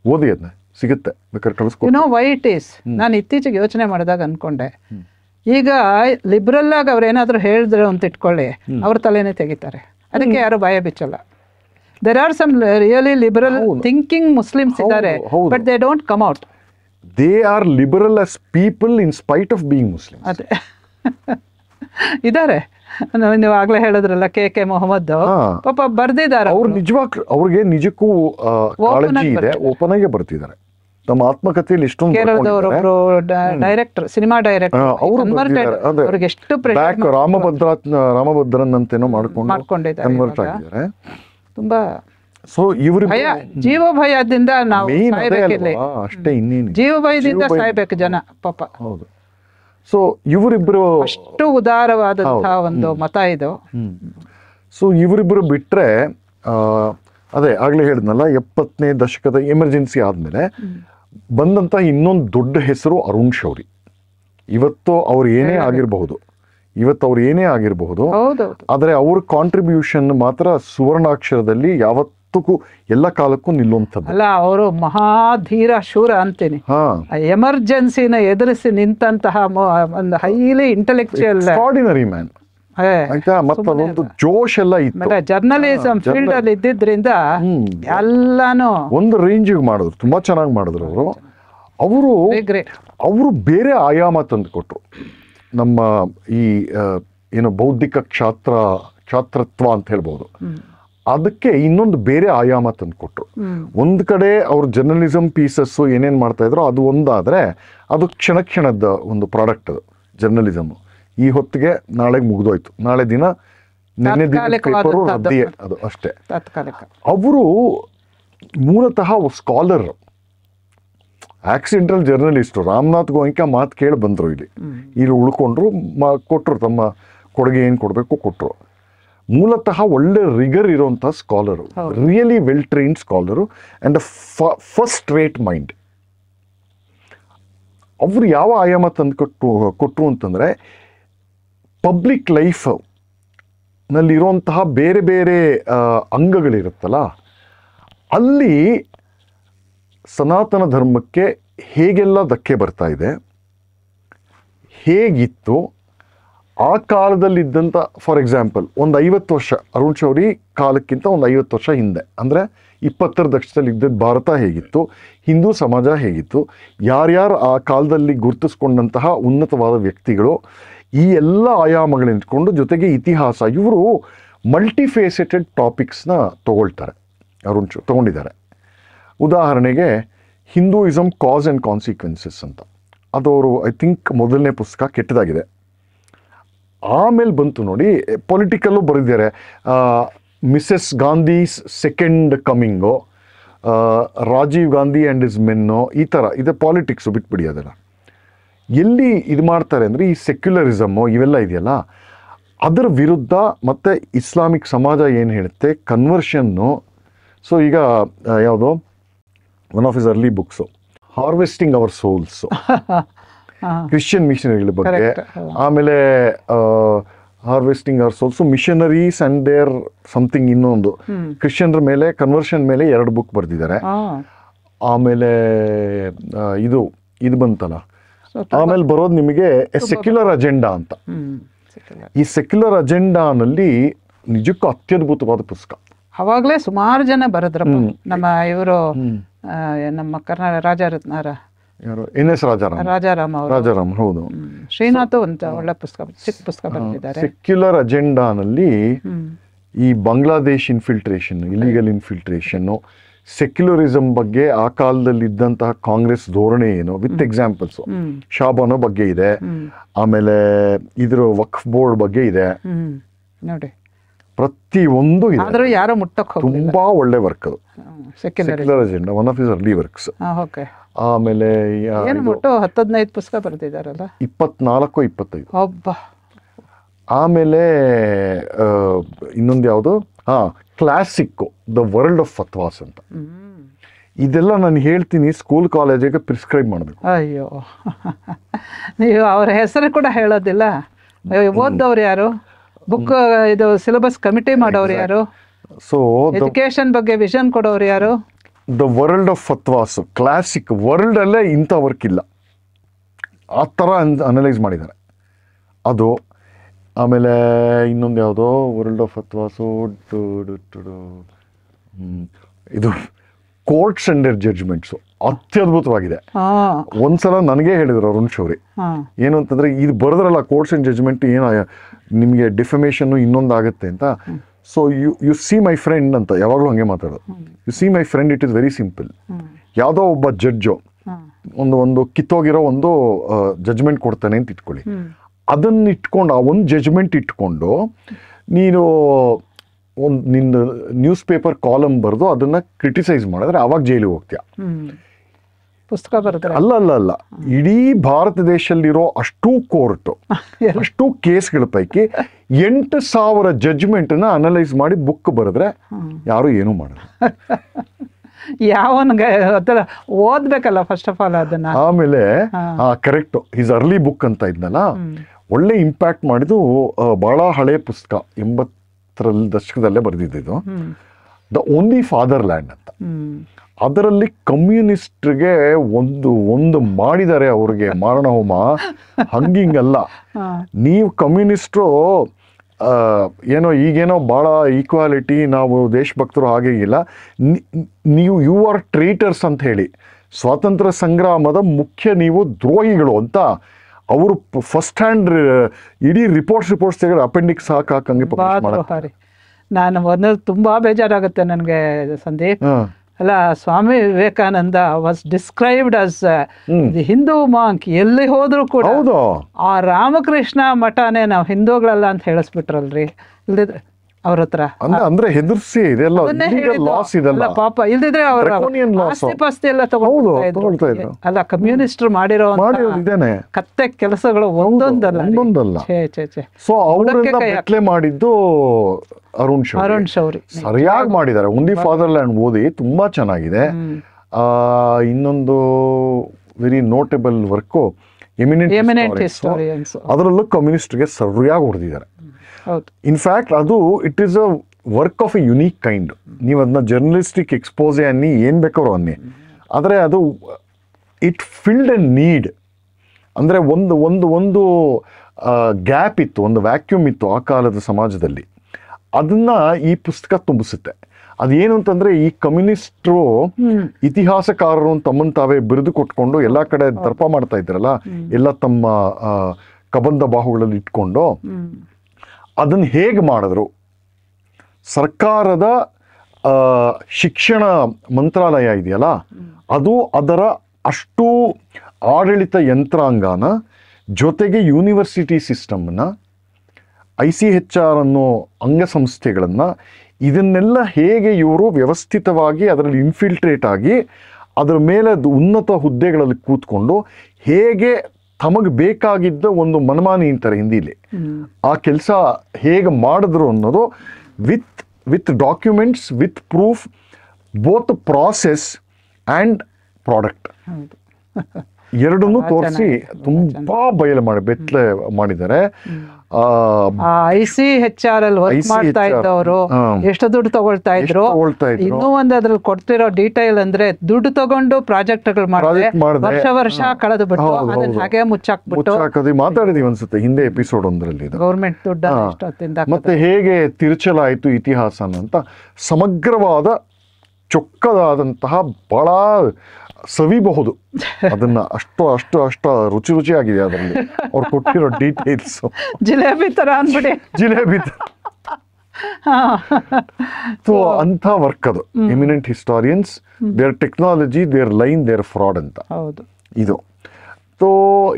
ಓದಿ ಅದನ್ನ ಸಿಗುತ್ತೆ. ಬೇಕಾದ್ರೆ ಕಳಿಸ್ಕೊ ನೋ ವೈ ಇಟ್ ಈಸ್ ನಾನು ಇತ್ತೀಚೆಗೆ ಯೋಚನೆ ಮಾಡಿದಾಗ ಅನ್ಕೊಂಡೆ. ಈಗ ಲಿಬ್ರಲ್ ಆಗಿ ಅವ್ರು ಏನಾದರೂ ಹೇಳಿದ್ರು ಅಂತ ಇಟ್ಕೊಳ್ಳಿ ಅವ್ರ ತಲೆನೇ ತೆಗಿತಾರೆ. ಅದಕ್ಕೆ ಯಾರು ಭಯ ಬಿಚ್ಚಲ್ಲ. There are some really liberal thinking Muslims ಇದ್ದಾರೆ. But they don't come out they are liberal as people in spite of being Muslim ಅದೇ. ಇದ್ದಾರೆ. ನಾವು ಆಗ್ಲೇ ಹೇಳಿದ್ರಲ್ಲ ಕೆ ಕೆ ಮೊಹಮ್ಮದ್. ಪಾಪ ಬರ್ದಿದ್ದಾರೆ ಅವ್ರು ನಿಜವಾಗ್ ಅವ್ರಿಗೆ ನಿಜಕ್ಕೂ ಆ, ಕಾಳಜಿ ಇದೆ ಓಪನ್ ಆಗಿ ಬರ್ತಿದ್ದಾರೆ. ತಮ್ಮ ಆತ್ಮಕಥೆಯಲ್ಲಿ ಇಷ್ಟೊಂದು ಕೇರಳದವರೊಬ್ರು ಡೈರೆಕ್ಟರ್ ಸಿನಿಮಾ ಡೈರೆಕ್ಟರ್ ಅವರು ಎಷ್ಟು ಬ್ಯಾಕ್ ರಾಮಭದ್ರ ರಾಮಭದ್ರನ್ ಅಂತೇನೋ ಮಾಡ್ಕೊಂಡು ಮಾಡ್ಕೊಂಡಿದ್ದಾರೆ. ಕನ್ವರ್ಟ್ ಆಗಿದ್ದಾರೆ. ತುಂಬಾ ಸೊ ಇವರು ಭಯ. ಜೀವ ಭಯದಿಂದ ನಾವು ಅಷ್ಟೇ ಇನ್ನೇನು ಜೀವ ಭಯದಿಂದ ಸಾಯ್ಬೇಕು ಜನ ಪಾಪ. ಹೌದು. ಸೊ ಇವರಿಬ್ರು ಅಷ್ಟು ಉದಾರವಾದಂತಹ ಒಂದು ಮತ ಇದು. ಸೊ ಇವರಿಬ್ಬರು ಬಿಟ್ಟರೆ ಅದೇ ಆಗಲೇ ಹೇಳಿದ್ನಲ್ಲ ಎಪ್ಪತ್ತನೇ ದಶಕದ ಎಮರ್ಜೆನ್ಸಿ ಆದಮೇಲೆ ಬಂದಂಥ ಇನ್ನೊಂದು ದೊಡ್ಡ ಹೆಸರು ಅರುಣ್ ಶೌರಿ. ಇವತ್ತು ಅವ್ರು ಏನೇ ಆಗಿರಬಹುದು ಇವತ್ತು ಅವ್ರು ಏನೇ ಆಗಿರಬಹುದು ಆದರೆ ಅವ್ರ ಕಾಂಟ್ರಿಬ್ಯೂಷನ್ ಮಾತ್ರ ಸುವರ್ಣಾಕ್ಷರದಲ್ಲಿ ಯಾವತ್ತಕ್ಕೂ ಎಲ್ಲ ಕಾಲಕ್ಕೂ ನಿಲ್ಲುವಂಥದ್ದು. ಅಲ್ಲ ಅವರು ಮಹಾಧೀರ ಶೂರ ಅಂತೀನಿ. ಹಾ. ಎಮರ್ಜೆನ್ಸಿನ ಎದುರಿಸಿ ನಿಂತಹ ಒಂದು ಹೈಲಿ ಇಂಟೆಲೆಕ್ಚುಯಲ್ ಆರ್ಡಿನರಿ ಮ್ಯಾನ್ ಆಯ್ತಾ? ಮತ್ತೆ ಅದೊಂದು ಜೋಶ್ ಎಲ್ಲ ಇತ್ತು. ಜರ್ನಲಿಸಂ ಫೀಲ್ಡ್ ಅಲ್ಲಿ ಇದ್ದಿದ್ರಿಂದ. ಎಲ್ಲಾನು ಒಂದು ರೇಂಜಿಗೆ ಮಾಡಿದ್ರು. ತುಂಬಾ ಚೆನ್ನಾಗಿ ಮಾಡಿದ್ರು ಅವರು. ಅವರು ಅವರು ಬೇರೆ ಆಯಾಮ ತಂದು ಕೊಟ್ರು ನಮ್ಮ ಈ ಏನು ಬೌದ್ಧಿಕ ಕ್ಷಾತ್ರ ಕ್ಷಾತ್ರತ್ವ ಅಂತ ಹೇಳ್ಬೋದು. ಅದಕ್ಕೆ ಇನ್ನೊಂದು ಬೇರೆ ಆಯಾಮ ತಂದು ಕೊಟ್ರು ಒಂದು ಕಡೆ ಅವ್ರ ಜರ್ನಲಿಸಮ್ ಪೀಸಸ್ಸು ಏನೇನು ಮಾಡ್ತಾ ಇದ್ರು ಅದು ಒಂದಾದರೆ ಅದು ಕ್ಷಣ ಕ್ಷಣದ ಒಂದು ಪ್ರಾಡಕ್ಟ್ ಅದು ಜರ್ನಲಿಸಮ್ ಈ ಹೊತ್ತಿಗೆ ನಾಳೆಗೆ ಮುಗಿದೋಯ್ತು. ನಾಳೆ ದಿನ ನಿನ್ನೆ ದಿನ ಪೇಪರು ರದ್ದಿಯೇ ಅದು ಅಷ್ಟೇ. ಅವರು ಮೂಲತಃ scholar accidental journalist Ramnath Goenka ಮಾತು ಕೇಳಿ ಬಂದರು ಇಲ್ಲಿ. ಇಲ್ಲಿ ಉಳ್ಕೊಂಡ್ರು ಮಾ ಕೊಟ್ಟರು ತಮ್ಮ ಕೊಡುಗೆ ಏನು ಕೊಡಬೇಕು ಕೊಟ್ಟರು ಮೂಲತಃ ಒಳ್ಳೆ ರಿಗರ್ ಇರೋಂಥ scholar really well trained scholar and first rate mind ಅವರು ಯಾವ ಆಯಾಮ ತಂದು ಕೊಟ್ಟು ಕೊಟ್ಟರು ಅಂತಂದರೆ ಪಬ್ಲಿಕ್ ಲೈಫ್ ನಲ್ಲಿರುವಂತಹ ಬೇರೆ ಬೇರೆ ಅಂಗಗಳಿರುತ್ತಲ್ಲ, ಅಲ್ಲಿ ಸನಾತನ ಧರ್ಮಕ್ಕೆ ಹೇಗೆಲ್ಲ ಧಕ್ಕೆ ಬರ್ತಾ ಇದೆ, ಹೇಗಿತ್ತು, ಆ ಕಾಲದಲ್ಲಿದ್ದಂಥ ಫಾರ್ ಎಕ್ಸಾಂಪಲ್ ಒಂದು ಐವತ್ತು ವರ್ಷ, ಅರುಣ್ ಶೌರಿ ಕಾಲಕ್ಕಿಂತ ಒಂದು ಐವತ್ತು ವರ್ಷ ಹಿಂದೆ, ಅಂದರೆ ಇಪ್ಪತ್ತರ ದಕ್ಷದಲ್ಲಿ ಇದ್ದದ್ದು ಭಾರತ ಹೇಗಿತ್ತು, ಹಿಂದೂ ಸಮಾಜ ಹೇಗಿತ್ತು, ಯಾರ್ಯಾರು ಆ ಕಾಲದಲ್ಲಿ ಗುರುತಿಸ್ಕೊಂಡಂತಹ ಉನ್ನತವಾದ ವ್ಯಕ್ತಿಗಳು ಈ ಎಲ್ಲ ಆಯಾಮಗಳನ್ನ ಇಟ್ಕೊಂಡು ಜೊತೆಗೆ ಇತಿಹಾಸ, ಇವರು ಮಲ್ಟಿಫೇಸೆಟೆಡ್ ಟಾಪಿಕ್ಸ್ನ ತೊಗೊಳ್ತಾರೆ. ಅರುಣ್ ತೊಗೊಂಡಿದ್ದಾರೆ. ಉದಾಹರಣೆಗೆ ಹಿಂದೂಯಿಸಮ್ ಕಾಸ್ ಆ್ಯಂಡ್ ಕಾನ್ಸಿಕ್ವೆನ್ಸಸ್ ಅಂತ. ಅದು ಅವರು ಐ ಥಿಂಕ್ ಮೊದಲನೇ ಪುಸ್ತಕ ಕೆಟ್ಟದಾಗಿದೆ. ಆಮೇಲೆ ಬಂತು ನೋಡಿ ಪೊಲಿಟಿಕಲ್ಲು ಬರೆದಿದ್ದಾರೆ. Mrs Gandhi's second coming Rajiv Gandhi and his men ಈ ಥರ ಇದೆ ಪಾಲಿಟಿಕ್ಸು ಬಿಟ್ಬಿಡಿ ಅದೆಲ್ಲ. ಎಲ್ಲಿ ಇದು ಮಾಡ್ತಾರೆ ಅಂದರೆ ಈ ಸೆಕ್ಯುಲರಿಸಮ್ಮು ಇವೆಲ್ಲ ಇದೆಯಲ್ಲ? ಅದರ ವಿರುದ್ಧ ಮತ್ತು ಇಸ್ಲಾಮಿಕ್ ಸಮಾಜ ಏನು ಹೇಳುತ್ತೆ? ಕನ್ವರ್ಷನ್ನು ಸೊ ಈಗ ಯಾವುದು? One of his early books harvesting our souls Christian ಮಿಷನರಿಗಳ ಬಗ್ಗೆ. ಆಮೇಲೆ harvesting our souls missionaries and their something ಇನ್ನೊಂದು. ಕ್ರಿಶ್ಚಿಯನ್ರ ಮೇಲೆ ಕನ್ವರ್ಷನ್ ಮೇಲೆ ಎರಡು ಬುಕ್ ಬರೆದಿದ್ದಾರೆ. ಆಮೇಲೆ ಇದು ಇದು ಬಂತಲ್ಲ? ಆಮೇಲೆ ಬರೋದು ನಿಮಗೆ ಸೆಕ್ಯುಲರ್ ಅಜೆಂಡಾ ಅಂತ. ಈ ಸೆಕ್ಯುಲರ್ ಅಜೆಂಡಾನಲ್ಲಿ ನಿಜಕ್ಕೂ ಅತ್ಯದ್ಭುತವಾದ ಪುಸ್ತಕ. ಅವಾಗಲೇ ಸುಮಾರು ಜನ ಬರದ್ರಪ್ಪ. ನಮ್ಮ ಇವರು ನಮ್ಮ Karnataka ರಾಜಾರತ್ನಾರ. N S Rajaram. Rajaram ಅವರು. ರಾಜಾರಾಮ್ ಹೌದು. ಶ್ರೀನಾಥ್ ಅಂತ ಒಳ್ಳೆ ಪುಸ್ತಕ ಚಿಕ್ಕ ಪುಸ್ತಕ ಬರೆದಿದ್ದಾರೆ. ಸೆಕ್ಯುಲರ್ ಅಜೆಂಡಾನಲ್ಲಿ ಈ ಬಾಂಗ್ಲಾದೇಶ್ ಇನ್ಫಿಲ್ಟ್ರೇಷನ್ ಇಲಿಗಲ್ ಇನ್ಫಿಲ್ಟ್ರೇಷನ್ನು ಸೆಕ್ಯುಲರಿಸಮ್ ಬಗ್ಗೆ ಆ ಕಾಲದಲ್ಲಿ ಇದ್ದಂತಹ ಕಾಂಗ್ರೆಸ್ ಧೋರಣೆ ಏನು? ವಿತ್ ಎಕ್ಸಾಂಪಲ್ಸು ಶಾಬಾನೋ ಬಗ್ಗೆ ಇದೆ. ಆಮೇಲೆ ಇದ್ರ ವಕ್ಫ್ ಬೋರ್ಡ್ ಬಗ್ಗೆ ಇದೆ. ನೋಡಿ. ಪ್ರತಿಯೊಂದು ಇದೆ. ಆದ್ರೂ ಯಾರು ಮುಟ್ಟಕ್ ಹೋಗ್ಲಿಲ್ಲ. ತುಂಬಾ ಒಳ್ಳೆ ವರ್ಕ್ ಅದು. Secular agenda one of his early works okay ಆಮೇಲೆ ಯಾ- ಏನು ಇದು ಮುಟ್ಟು? ಹತ್ತು ಹದಿನೈದು ಪುಸ್ತಕ ಬರ್ತಿದಾರಲ್ಲ ಇಪ್ಪತ್ನಾಲ್ಕು ಇಪ್ಪತ್ತೈದು. ಒಬ್ಬ ಆಮೇಲೆ ಇನ್ನೊಂದು ಯಾವುದು? ಹಾಂ classic the world of fatwas ಅಂತ. ಇದೆಲ್ಲ ನಾನು ಹೇಳ್ತೀನಿ ಸ್ಕೂಲ್ ಕಾಲೇಜಿಗೆ ಪ್ರಿಸ್ಕ್ರೈಬ್ ಮಾಡಬೇಕು ಅಯ್ಯೋ. ನೀವು ಅವ್ರ ಹೆಸರು ಕೂಡ ಹೇಳೋದಿಲ್ಲ. ಓದ್ದವ್ರು ಯಾರು? ಬುಕ್ ಇದು ಸಿಲೆಬಸ್ ಕಮಿಟಿ ಮಾಡೋರು ಯಾರು? ಸೊ ಎಜುಕೇಶನ್ ಬಗ್ಗೆ ವಿಷನ್ ಕೊಡೋರು ಯಾರು? The world of fatwas classic world ಅಲ್ಲೇ ಇಂಥ ವರ್ಕ್ ಇಲ್ಲ. ಆ ಥರ ಅನಲೈಸ್ ಮಾಡಿದ್ದಾರೆ. ಅದು ಆಮೇಲೆ ಇನ್ನೊಂದು ಯಾವುದೋ ವರ್ಲ್ಡ್ ಆಫ್ ಫತ್ವಾಸು. ಇದು ಕೋರ್ಟ್ಸ್ ಅಂಡ್ ಜಡ್ಜ್ಮೆಂಟ್ಸು ಅತ್ಯದ್ಭುತವಾಗಿದೆ. ಒಂದ್ಸಲ ನನಗೆ ಹೇಳಿದ್ರು ಅರುಣ್ ಶೌರಿ. ಏನು ಅಂತಂದ್ರೆ ಇದು ಬರೆದ್ರಲ್ಲ ಕೋರ್ಟ್ಸ್ ಅಂಡ್ ಜಡ್ಜ್ಮೆಂಟ್ ಏನು ನಿಮಗೆ ಡಿಫಮೇಷನ್ ಇನ್ನೊಂದು ಆಗುತ್ತೆ ಅಂತ so you you see my friend ಅಂತ ಯಾವಾಗಲೂ ಹಂಗೆ ಮಾತಾಡೋದು. You see my friend it is very simple ಯಾವುದೋ ಒಬ್ಬ ಜಡ್ಜು ಒಂದು ಒಂದು ಕಿತ್ತೋಗಿರೋ ಒಂದು ಜಜ್ಮೆಂಟ್ ಕೊಡ್ತಾನೆ ಅಂತ ಇಟ್ಕೊಳ್ಳಿ. ಅದನ್ನ ಇಟ್ಕೊಂಡು ಆ ಒಂದು ಜಜ್ಮೆಂಟ್ ಇಟ್ಕೊಂಡು ನೀನು ಒಂದು ನಿಂದು ನ್ಯೂಸ್ ಪೇಪರ್ ಕಾಲಮ್ ಬರೆದು ಅದನ್ನ ಕ್ರಿಟಿಸೈಸ್ ಮಾಡಿದ್ರೆ ಅವಾಗ ಜೈಲಿಗೆ ಹೋಗ್ತೀಯ? ಪುಸ್ತಕ ಬರುತ್ತೆ ಅಲ್ಲ ಅಲ್ಲ ಅಲ್ಲ. ಇಡೀ ಭಾರತ ದೇಶದಲ್ಲಿರೋ ಅಷ್ಟೂ ಕೋರ್ಟು ಅಷ್ಟು ಕೇಸ್ಗಳ ಪೈಕಿ ಎಂಟು ಸಾವಿರ ಜಡ್ಜ್ಮೆಂಟನ್ನ ಅನಲೈಸ್ ಮಾಡಿ ಬುಕ್ ಬರೆದ್ರೆ ಯಾರು ಏನೂ ಮಾಡಲ್ಲ. ಯಾವನ್ಗೆ ಓದ್ಬೇಕಲ್ಲ ಫಸ್ಟ್ ಆಫ್ ಆಲ್ ಅದನ್ನ. ಆಮೇಲೆ. ಕರೆಕ್ಟ್ ಈಸ್ ಅರ್ಲಿ ಬುಕ್ ಅಂತ ಇದ್ನಲ್ಲ ಒಳ್ಳೆ ಇಂಪ್ಯಾಕ್ಟ್ ಮಾಡಿದ್ದು ಬಹಳ ಹಳೆ ಪುಸ್ತಕ ಎಂಬತ್ತರಲ್ಲಿ ದಶಕದಲ್ಲೇ ಬರೆದಿದ್ದು ದ ಓನ್ಲಿ ಫಾದರ್ ಲ್ಯಾಂಡ್ ಅಂತ. ಅದರಲ್ಲಿ ಕಮ್ಯುನಿಸ್ಟ್ಗೆ ಒಂದು ಒಂದು ಮಾಡಿದ್ದಾರೆ ಅವ್ರಿಗೆ ಮಾರಣ ಹೋಮ. ಹಂಗಿಂಗಲ್ಲ. ನೀವು ಕಮ್ಯುನಿಸ್ಟ್ರು ಏನೋ ಈಗೇನೋ ಭಾಳ ಈಕ್ವಾಲಿಟಿ ನಾವು ದೇಶಭಕ್ತರು ಹಾಗೆ ಇಲ್ಲ ನೀವು ಯು ಆರ್ ಟ್ರೀಟರ್ಸ್ ಅಂತ ಹೇಳಿ. ಸ್ವಾತಂತ್ರ್ಯ ಸಂಗ್ರಾಮದ ಮುಖ್ಯ ನೀವು ದ್ರೋಹಿಗಳು ಅಂತ ಅವರು ಫಸ್ಟ್ ಹ್ಯಾಂಡ್ ಇಡೀ ರಿಪೋರ್ಟ್ಸ್ ರಿಪೋರ್ಟ್ಸ್ ತೆಗೆದು ಅಪೆಂಡಿಕ್ಸ್ ಹಾಕಿ ಹಾಕಂಗೆ ನಾನು ಒಂದು ತುಂಬಾ ಬೇಜಾರಾಗುತ್ತೆ ನನಗೆ ಸಂದೀಪ್. ಅಲ್ಲ Swami Vivekananda was described. The Hindu monk ಎಲ್ಲಿ ಹೋದ್ರು ಕೂಡ ಹೌದು. ಆ ರಾಮಕೃಷ್ಣ ಮಠನೇ ನಾವು ಹಿಂದೂಗಳಲ್ಲ ಅಂತ ಹೇಳಿಸ್ಬಿಟ್ರಲ್ರಿ. ಇಲ್ದಿದ್ರೆ ಅವ್ರ ಹತ್ರ. ಅಂದ್ರೆ ಅಂದ್ರೆ ಹೆದರ್ಸಿ ಇದೆಲ್ಲ. ಲಾಸ್ ಇದೆಲ್ಲ. ಪಾಪ ಇಲ್ದಿದ್ರೆ ಅವರ. ಆಸ್ತಿ ಪಾಸ್ತಿ ಎಲ್ಲ ತಗೊಳ್ತಾ ಇದ್ರು. ಅಲ್ಲ ಕಮ್ಯುನಿಸ್ಟ್ ಮಾಡಿರೋ ಇದೇನೆ. ಕತ್ತೆ ಕೆಲಸಗಳು ಒಂದೊಂದಲ್ಲ. ಒಂದೊಂದಲ್ಲ. ಸೊ ಅವರಿಂದ ಕತ್ಲೆ ಮಾಡಿದ್ದು ಅರುಣ್ ಶೌರಿ. ಅರುಣ್ ಶೌರಿ. ಸರಿಯಾಗಿ ಮಾಡಿದ್ದಾರೆ. ಒಂದಿ ಫಾದರ್ ಲ್ಯಾಂಡ್ ಓದಿ ತುಂಬಾ ಚೆನ್ನಾಗಿದೆ. ಆ, ಇನ್ನೊಂದು ವೆರಿ ನೋಟೆಬಲ್ ವರ್ಕು ಎಮಿನೆಂಟ್ ಅದರಲ್ಲೂ ಕಮ್ಯುನಿಸ್ಟ್ಗೆ ಸರಿಯಾಗಿ ಹೊಡೆದಿದ್ದಾರೆ. ಇನ್ಫ್ಯಾಕ್ಟ್ ಅದು it is a work of a unique kind ನೀವು ಅದನ್ನ ಜರ್ನಲಿಸ್ಟಿಕ್ ಎಕ್ಸ್ಪೋಸೆ ಅನ್ನಿ ಏನು ಬೇಕಾದ್ರೂ ಅನ್ನಿ. ಆದರೆ ಅದು ಇಟ್ ಫಿಲ್ಡ್ ಎ ನೀಡ್ ಅಂದರೆ ಒಂದು ಒಂದು ಒಂದು ಗ್ಯಾಪ್ ಇತ್ತು ಒಂದು ವ್ಯಾಕ್ಯೂಮ್ ಇತ್ತು ಆ ಕಾಲದ ಸಮಾಜದಲ್ಲಿ. ಅದನ್ನ ಈ ಪುಸ್ತಕ ತುಂಬಿಸುತ್ತೆ. ಅದೇನು ಅಂತಂದ್ರೆ ಈ ಕಮ್ಯುನಿಸ್ಟ್ರು ಇತಿಹಾಸಕಾರರು ತಮ್ಮನ್ನು ತಾವೇ ಬಿರಿದು ಕೊಟ್ಕೊಂಡು ಎಲ್ಲ ಕಡೆ ದರ್ಪ ಮಾಡ್ತಾ ಇದ್ರಲ್ಲ ಎಲ್ಲ ತಮ್ಮ ಕಬಂಧ ಬಾಹುಗಳಲ್ಲಿ ಇಟ್ಕೊಂಡು ಅದನ್ನು ಹೇಗೆ ಮಾಡಿದ್ರು? ಸರ್ಕಾರದ ಶಿಕ್ಷಣ ಮಂತ್ರಾಲಯ ಇದೆಯಲ್ಲ, ಅದು ಅದರ ಅಷ್ಟು ಆಡಳಿತ ಯಂತ್ರಾಂಗನ ಜೊತೆಗೆ ಯೂನಿವರ್ಸಿಟಿ ಸಿಸ್ಟಮ್ನ, ಐ ಸಿ ಹೆಚ್ ಆರ್ ಅನ್ನೋ ಅಂಗಸಂಸ್ಥೆಗಳನ್ನು ಇದನ್ನೆಲ್ಲ ಹೇಗೆ ಇವರು ವ್ಯವಸ್ಥಿತವಾಗಿ ಅದರಲ್ಲಿ ಇನ್ಫಿಲ್ಟ್ರೇಟ್ ಆಗಿ ಅದರ ಮೇಲೆ ಉನ್ನತ ಹುದ್ದೆಗಳಲ್ಲಿ ಕೂತ್ಕೊಂಡು ಹೇಗೆ ತಮಗೆ ಬೇಕಾಗಿದ್ದ ಒಂದು ಮನಮಾನಿ ಅಂತಾರೆ ಹಿಂದಿಲಿ. ಆ ಕೆಲಸ ಹೇಗೆ ಮಾಡಿದ್ರು ಅನ್ನೋದು with with documents with proof both process and product. ಎರಡನ್ನೂ ತೋರಿಸಿ ತುಂಬಾ ಬಯಲು ಮಾಡಿ ಬೆತ್ತಲೆ ಮಾಡಿದ್ದಾರೆ. ಐ ಸಿ ಹೆಚ್ ಆರ್ ಅಲ್ಲಿ ವರ್ಕ್ ಮಾಡ್ತಾ ಇದ್ದವರು ಎಷ್ಟು ದುಡ್ಡು ತಗೊಳ್ತಾ ಇದ್ರು? ಇನ್ನು ಒಂದು ಅದ್ರಲ್ಲಿ ಕೊಡ್ತಿರೋ ಡೀಟೈಲ್ ಅಂದ್ರೆ ದುಡ್ಡು ತಗೊಂಡು ಪ್ರಾಜೆಕ್ಟ್ಗಳು ಮಾಡಿದ್ರೆ ವರ್ಷ ವರ್ಷ ಕಳೆದು ಬಿಟ್ಟು ಅದನ್ನ. ಹಾಗೆ ಮುಚ್ಚಾಕ್ಬಿಟ್ಟು ಮಾತಾಡಿದೀವಿ ಅನ್ಸುತ್ತೆ ಹಿಂದೆ ಎಪಿಸೋಡ್ ಒಂದರಲ್ಲಿ ಗೌರ್ಮೆಂಟ್ ದುಡ್ಡು. ಮತ್ತೆ ಹೇಗೆ ತಿರುಚಲಾಯಿತು ಇತಿಹಾಸ ಅಂತ ಸಮಗ್ರವಾದ ಚೊಕ್ಕದಾದಂತಹ ಬಹಳ ಸವಿಬಹುದು. ಅದನ್ನ ಅಷ್ಟು ಅಷ್ಟು ಅಷ್ಟು ರುಚಿ ರುಚಿಯಾಗಿದೆ ಅದರಲ್ಲಿ. ಅವ್ರು ಕೊಟ್ಟಿರೋ ಡೀಟೇಲ್ಸ್ ಜಿಲೇಬಿ ತರ ಅನ್ಬಿಡಿ. ಜಿಲೇಬಿ. ಸೊ ಅಂತ ವರ್ಕ್ ಅದು. Eminent historians their technology their line their fraud ಅಂತ. ಹೌದು. ಇದು. ಸೊ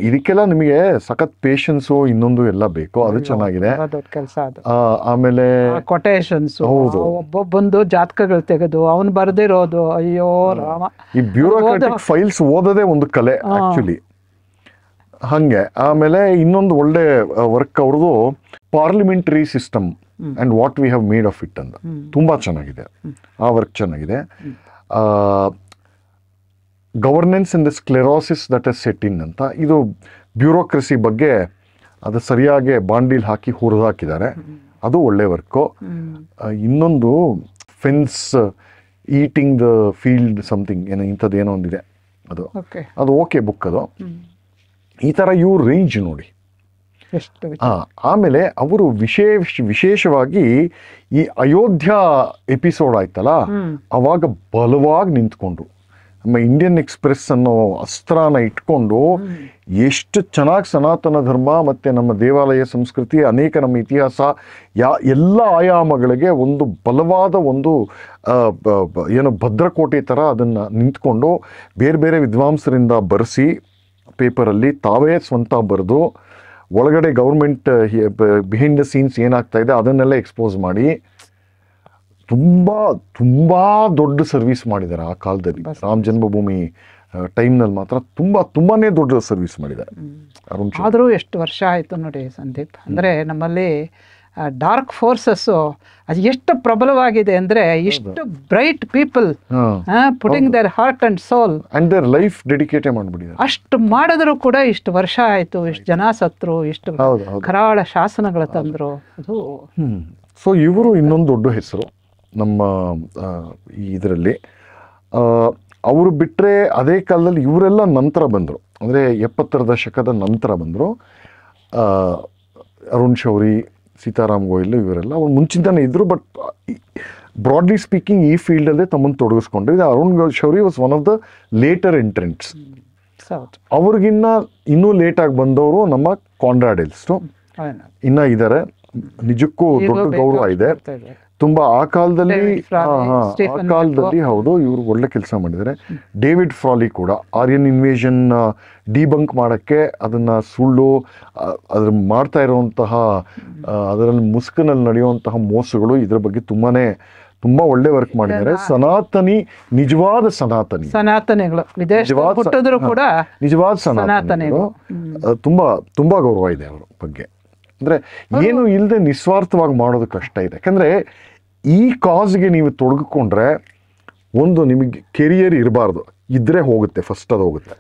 ಇದಕ್ಕೆಲ್ಲ ನಿಮಗೆ ಸಖತ್ ಪೇಷನ್ಸು ಇನ್ನೊಂದು ಎಲ್ಲ ಬೇಕು ಅದು ಚೆನ್ನಾಗಿದೆ. ದೊಡ್ಡ ಕೆಲಸ ಅದು. ಆಮೇಲೆ ಕೊಟೇಶನ್ಸ್ ಹೌದು. ಒಬ್ಬೊಬ್ಬಂದು ಜಾತಕಗಳು ತೆಗೆದು ಅವನು ಬರ್ದಿರೋದು ಅಯ್ಯೋ ರಾಮ. ಈ ಬ್ಯೂರೋಕ್ರಾಟಿಕ್ ಫೈಲ್ಸ್ ಓದೋದೇ ಒಂದು ಕಲೆ ಆಕ್ಚುಲಿ ಹಂಗೆ. ಆಮೇಲೆ ಇನ್ನೊಂದು ಒಳ್ಳೆ ವರ್ಕ್ ಅವ್ರದ್ದು parliamentary system and what we have made of it ಅಂತ. ತುಂಬಾ ಚೆನ್ನಾಗಿದೆ. ಆ ವರ್ಕ್ ಚೆನ್ನಾಗಿದೆ. Governance in the sclerosis that has set in ಅಂತ. ಇದು ಬ್ಯೂರೋಕ್ರಸಿ ಬಗ್ಗೆ ಅದು ಸರಿಯಾಗಿ ಬಾಂಡಿಲ್ ಹಾಕಿ ಹುರಿದಾಕಿದ್ದಾರೆ. ಅದು ಒಳ್ಳೆ ವರ್ಕು ಇನ್ನೊಂದು fence eating the field something ಏನೋ ಇಂಥದ್ದು ಏನೋ ಒಂದಿದೆ ಅದು. ಅದು ಓಕೆ ಬುಕ್ ಅದು. ಈ ಥರ ಇವ್ರ ರೇಂಜ್ ನೋಡಿ. ಹಾಂ ಆಮೇಲೆ ಅವರು ವಿಶೇಷ ವಿಶೇಷವಾಗಿ ಈ ಅಯೋಧ್ಯ ಎಪಿಸೋಡ್ ಆಯ್ತಲ್ಲ ಅವಾಗ ಬಲವಾಗಿ ನಿಂತ್ಕೊಂಡ್ರು. ನಮ್ಮ ಇಂಡಿಯನ್ ಎಕ್ಸ್ಪ್ರೆಸ್ ಅನ್ನೋ ಅಸ್ತ್ರನ ಇಟ್ಕೊಂಡು ಎಷ್ಟು ಚೆನ್ನಾಗಿ ಸನಾತನ ಧರ್ಮ ಮತ್ತು ನಮ್ಮ ದೇವಾಲಯ ಸಂಸ್ಕೃತಿ ಅನೇಕ ನಮ್ಮ ಇತಿಹಾಸ ಯಾ ಎಲ್ಲ ಆಯಾಮಗಳಿಗೆ ಒಂದು ಬಲವಾದ ಒಂದು ಏನು ಭದ್ರಕೋಟೆ ಥರ ಅದನ್ನು ನಿಂತ್ಕೊಂಡು ಬೇರೆ ಬೇರೆ ವಿದ್ವಾಂಸರಿಂದ ಬರೆಸಿ ಪೇಪರಲ್ಲಿ ತಾವೇ ಸ್ವಂತ ಬರೆದು ಒಳಗಡೆ ಗೌರ್ಮೆಂಟ್ ಬಿಹೈಂಡ್ ದ ಸೀನ್ಸ್ ಏನಾಗ್ತಾ ಇದೆ ಅದನ್ನೆಲ್ಲ ಎಕ್ಸ್ಪೋಸ್ ಮಾಡಿ ತುಂಬ ತುಂಬ ದೊಡ್ಡ ಸರ್ವಿಸ್ ಮಾಡಿದ್ದಾರೆ ಆ ಕಾಲದಲ್ಲಿ. ರಾಮ ಜನ್ಮಭೂಮಿ ಟೈಮ್ನಲ್ಲಿ ಮಾತ್ರ ತುಂಬ ತುಂಬಾನೇ ದೊಡ್ಡ ಸರ್ವಿಸ್ ಮಾಡಿದ್ದಾರೆ ಆದರೂ ಎಷ್ಟು ವರ್ಷ ಆಯಿತು ನೋಡಿ ಸಂದೀಪ್. ಅಂದರೆ ನಮ್ಮಲ್ಲಿ ಡಾರ್ಕ್ ಫೋರ್ಸಸ್ಸು ಅದು ಎಷ್ಟು ಪ್ರಬಲವಾಗಿದೆ ಅಂದರೆ ಇಷ್ಟು ಬ್ರೈಟ್ ಪೀಪಲ್ ಹಾ. Putting their heart and soul and their life ಡೆಡಿಕೇಟೇ ಮಾಡಿಬಿಟ್ಟಿದೆ ಅಷ್ಟು ಮಾಡಿದ್ರು ಕೂಡ ಇಷ್ಟು ವರ್ಷ ಆಯಿತು ಇಷ್ಟು ಜನ ಸತ್ರು ಇಷ್ಟು ಕರಾಳ ಶಾಸನಗಳು ತಂದರು. ಅದು ಸೊ ಇವರು ಇನ್ನೊಂದು ದೊಡ್ಡ ಹೆಸರು. ನಮ್ಮ ಈ ಇದರಲ್ಲಿ. ಅವರು ಬಿಟ್ಟರೆ ಅದೇ ಕಾಲದಲ್ಲಿ ಇವರೆಲ್ಲ ನಂತರ ಬಂದರು. ಅಂದರೆ ಎಪ್ಪತ್ತರ ದಶಕದ ನಂತರ ಬಂದರು. ಅರುಣ್ ಶೌರಿ ಸೀತಾರಾಮ್ ಗೋಯಲ್ ಇವರೆಲ್ಲ ಅವ್ರು ಮುಂಚಿಂತಾನೆ ಇದ್ದರು ಬಟ್ ಬ್ರಾಡ್ಲಿ ಸ್ಪೀಕಿಂಗ್ ಈ ಫೀಲ್ಡಲ್ಲೇ ತಮ್ಮನ್ನು ತೊಡಗಿಸ್ಕೊಂಡ್ರು ಇದು Arun Shourie was one of the later entrants ಅವ್ರಿಗಿನ್ನ ಇನ್ನೂ ಲೇಟಾಗಿ ಬಂದವರು ನಮ್ಮ ಕಾನ್ರಾಡ್ ಇನ್ನು ಇನ್ನ ಇದ್ದಾರೆ ನಿಜಕ್ಕೂ ದೊಡ್ಡ ಗೌರವ ಇದೆ. ತುಂಬಾ ಆ ಕಾಲದಲ್ಲಿ ಆ ಕಾಲದಲ್ಲಿ ಹೌದು ಇವರು ಒಳ್ಳೆ ಕೆಲಸ ಮಾಡಿದ್ದಾರೆ. ಡೇವಿಡ್ ಫ್ರಾಲಿ ಕೂಡ ಆರ್ಯನ್ ಇನ್ವೇಷನ್ ಡಿಬಂಕ್ ಮಾಡಕ್ಕೆ ಅದನ್ನ ಸುಳ್ಳು ಅದ್ರ ಮಾಡ್ತಾ ಇರುವಂತಹ ಅದರಲ್ಲಿ ಮುಸ್ಕಿನಲ್ಲಿ ನಡೆಯುವಂತಹ ಮೋಸಗಳು ಇದ್ರ ಬಗ್ಗೆ ತುಂಬಾನೇ ತುಂಬಾ ಒಳ್ಳೆ ವರ್ಕ್ ಮಾಡಿದ್ದಾರೆ. ಸನಾತನಿ ನಿಜವಾದ ಸನಾತನಿ. ಸನಾತನಿಗಳು ನಿಜವಾದ ಸ- ಕೂಡ ನಿಜವಾದ ಸನಾತನಿಗಳು. ತುಂಬಾ ತುಂಬಾ ಗೌರವ ಇದೆ ಅವರ ಬಗ್ಗೆ. ಅಂದ್ರೆ ಏನು ಇಲ್ಲದೆ ನಿಸ್ವಾರ್ಥವಾಗಿ ಮಾಡೋದು ಕಷ್ಟ ಇದೆ. ಯಾಕಂದ್ರೆ ಈ ಕಾಸ್ಗೆ ನೀವು ತೊಡಗಿಕೊಂಡ್ರೆ ಒಂದು ನಿಮಗೆ ಕೆರಿಯರ್ ಇರಬಾರ್ದು. ಇದ್ರೆ ಹೋಗುತ್ತೆ ಫಸ್ಟ್ ಅದು ಹೋಗುತ್ತೆ.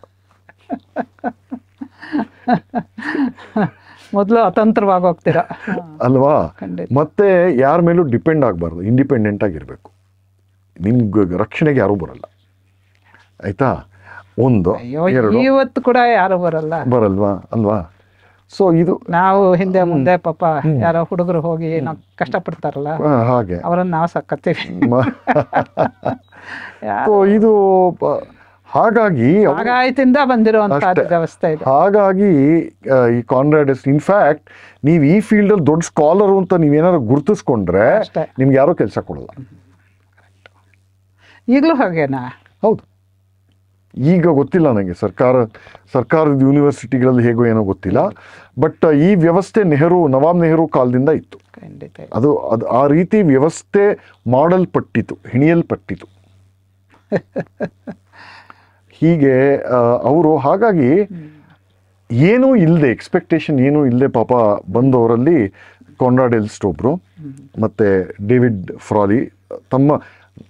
ಮೊದಲು ಅತಂತ್ರವಾಗಿ ಹೋಗ್ತೀರಾ? ಅಲ್ವಾ. ಮತ್ತೆ ಯಾರ ಮೇಲೂ ಡಿಪೆಂಡ್ ಆಗಬಾರ್ದು ಇಂಡಿಪೆಂಡೆಂಟ್ ಆಗಿರಬೇಕು. ನಿಮ್ಗೆ ರಕ್ಷಣೆಗೆ ಯಾರೂ ಬರಲ್ಲ. ಆಯ್ತಾ? ಒಂದು ಇವತ್ತು ಕೂಡ ಯಾರು ಬರಲ್ಲ. ಬರಲ್ವಾ? ಅಲ್ವಾ? ಸೊ ಇದು ನಾವು ಹಿಂದೆ ಮುಂದೆ ಪಾಪ ಯಾರೋ ಹುಡುಗರು ಹೋಗಿ ನಾವು ಕಷ್ಟಪಡ್ತಾರಲ್ಲ ಹಾಗೆ. ಅವರನ್ನ ನಾವು ಸಾಕತ್ತೀವಿ. ಇದು ಹಾಗಾಗಿ ಹಾಗಾಯ್ತಿಂದ ಆಗಾಯತಿಂದ ಬಂದಿರುವಂತಹ ವ್ಯವಸ್ಥೆ ಇದೆ. ಹಾಗಾಗಿ ಈ ಕಾನ್ರಾಡ್ ಇನ್ಫ್ಯಾಕ್ಟ್ ನೀವು ಈ ಫೀಲ್ಡ್ ಅಲ್ಲಿ ದೊಡ್ಡ ಸ್ಕಾಲರು ಅಂತ ನೀವೇನಾದ್ರು ಗುರುತಿಸ್ಕೊಂಡ್ರೆ. ನಿಮ್ಗೆ ಯಾರೂ ಕೆಲಸ ಕೊಡಲ್ಲ. ಈಗಲೂ ಹಾಗೇನಾ? ಹೌದು. ಈಗ ಗೊತ್ತಿಲ್ಲ ನನಗೆ. ಸರ್ಕಾರ ಸರ್ಕಾರದ ಯೂನಿವರ್ಸಿಟಿಗಳಲ್ಲಿ ಹೇಗೋ ಏನೋ ಗೊತ್ತಿಲ್ಲ. ಬಟ್ ಈ ವ್ಯವಸ್ಥೆ ನೆಹರು ನವಾಬ್ ನೆಹರು ಕಾಲದಿಂದ ಇತ್ತು. ಅದು ಅದು ಆ ರೀತಿ ವ್ಯವಸ್ಥೆ ಮಾಡಲ್ಪಟ್ಟಿತು ಹಿಣಿಯಲ್ಪಟ್ಟಿತು. ಹೀಗೆ ಅವರು ಹಾಗಾಗಿ ಏನೂ ಇಲ್ಲದೆ ಎಕ್ಸ್ಪೆಕ್ಟೇಷನ್ ಏನೂ ಇಲ್ಲದೆ ಪಾಪ ಬಂದವರಲ್ಲಿ ಕಾನ್ರಾಡ್ ಎಲ್ಸ್ಟ್ ಮತ್ತು ಮತ್ತೆ ಡೇವಿಡ್ ಫ್ರಾಲಿ ತಮ್ಮ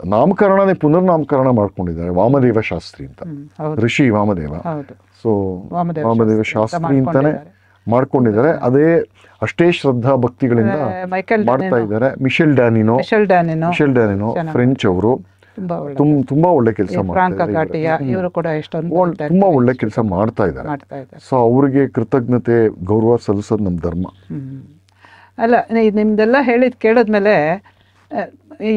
ನಾಮಕರಣನೇ ಪುನರ್ನಾಮಕರಣ ಮಾಡ್ಕೊಂಡಿದ್ದಾರೆ ವಾಮದೇವ ಶಾಸ್ತ್ರಿ ಅಂತ. ಋಷಿ ವಾಮದೇವ. ಸೊ ವಾಮದೇವ ಶಾಸ್ತ್ರಿ ಅಂತ ಅಂತಾನೆ ಮಾಡ್ಕೊಂಡಿದ್ದಾರೆ. ಅದೇ ಅಷ್ಟೇ ಶ್ರದ್ಧಾ ಭಕ್ತಿಗಳಿಂದ ಮಾಡ್ತಾ ಇದ್ದಾರೆ. Michel Danino Michel Danino Michel Danino French ಅವರು. ತುಂಬಾ ಒಳ್ಳೆ ಕೆಲಸ ತುಂಬಾ ಒಳ್ಳೆ ಕೆಲಸ ಮಾಡ್ತಾ ಇದ್ದಾರೆ. ಸೊ ಅವರಿಗೆ ಕೃತಜ್ಞತೆ ಗೌರವ ಸಲ್ಲಿಸೋದು ನಮ್ಮ ಧರ್ಮ. ಅಲ್ಲ ನಿಮ್ದೆಲ್ಲ ಹೇಳಿದ್ ಕೇಳಿದ್ಮೇಲೆ ಈ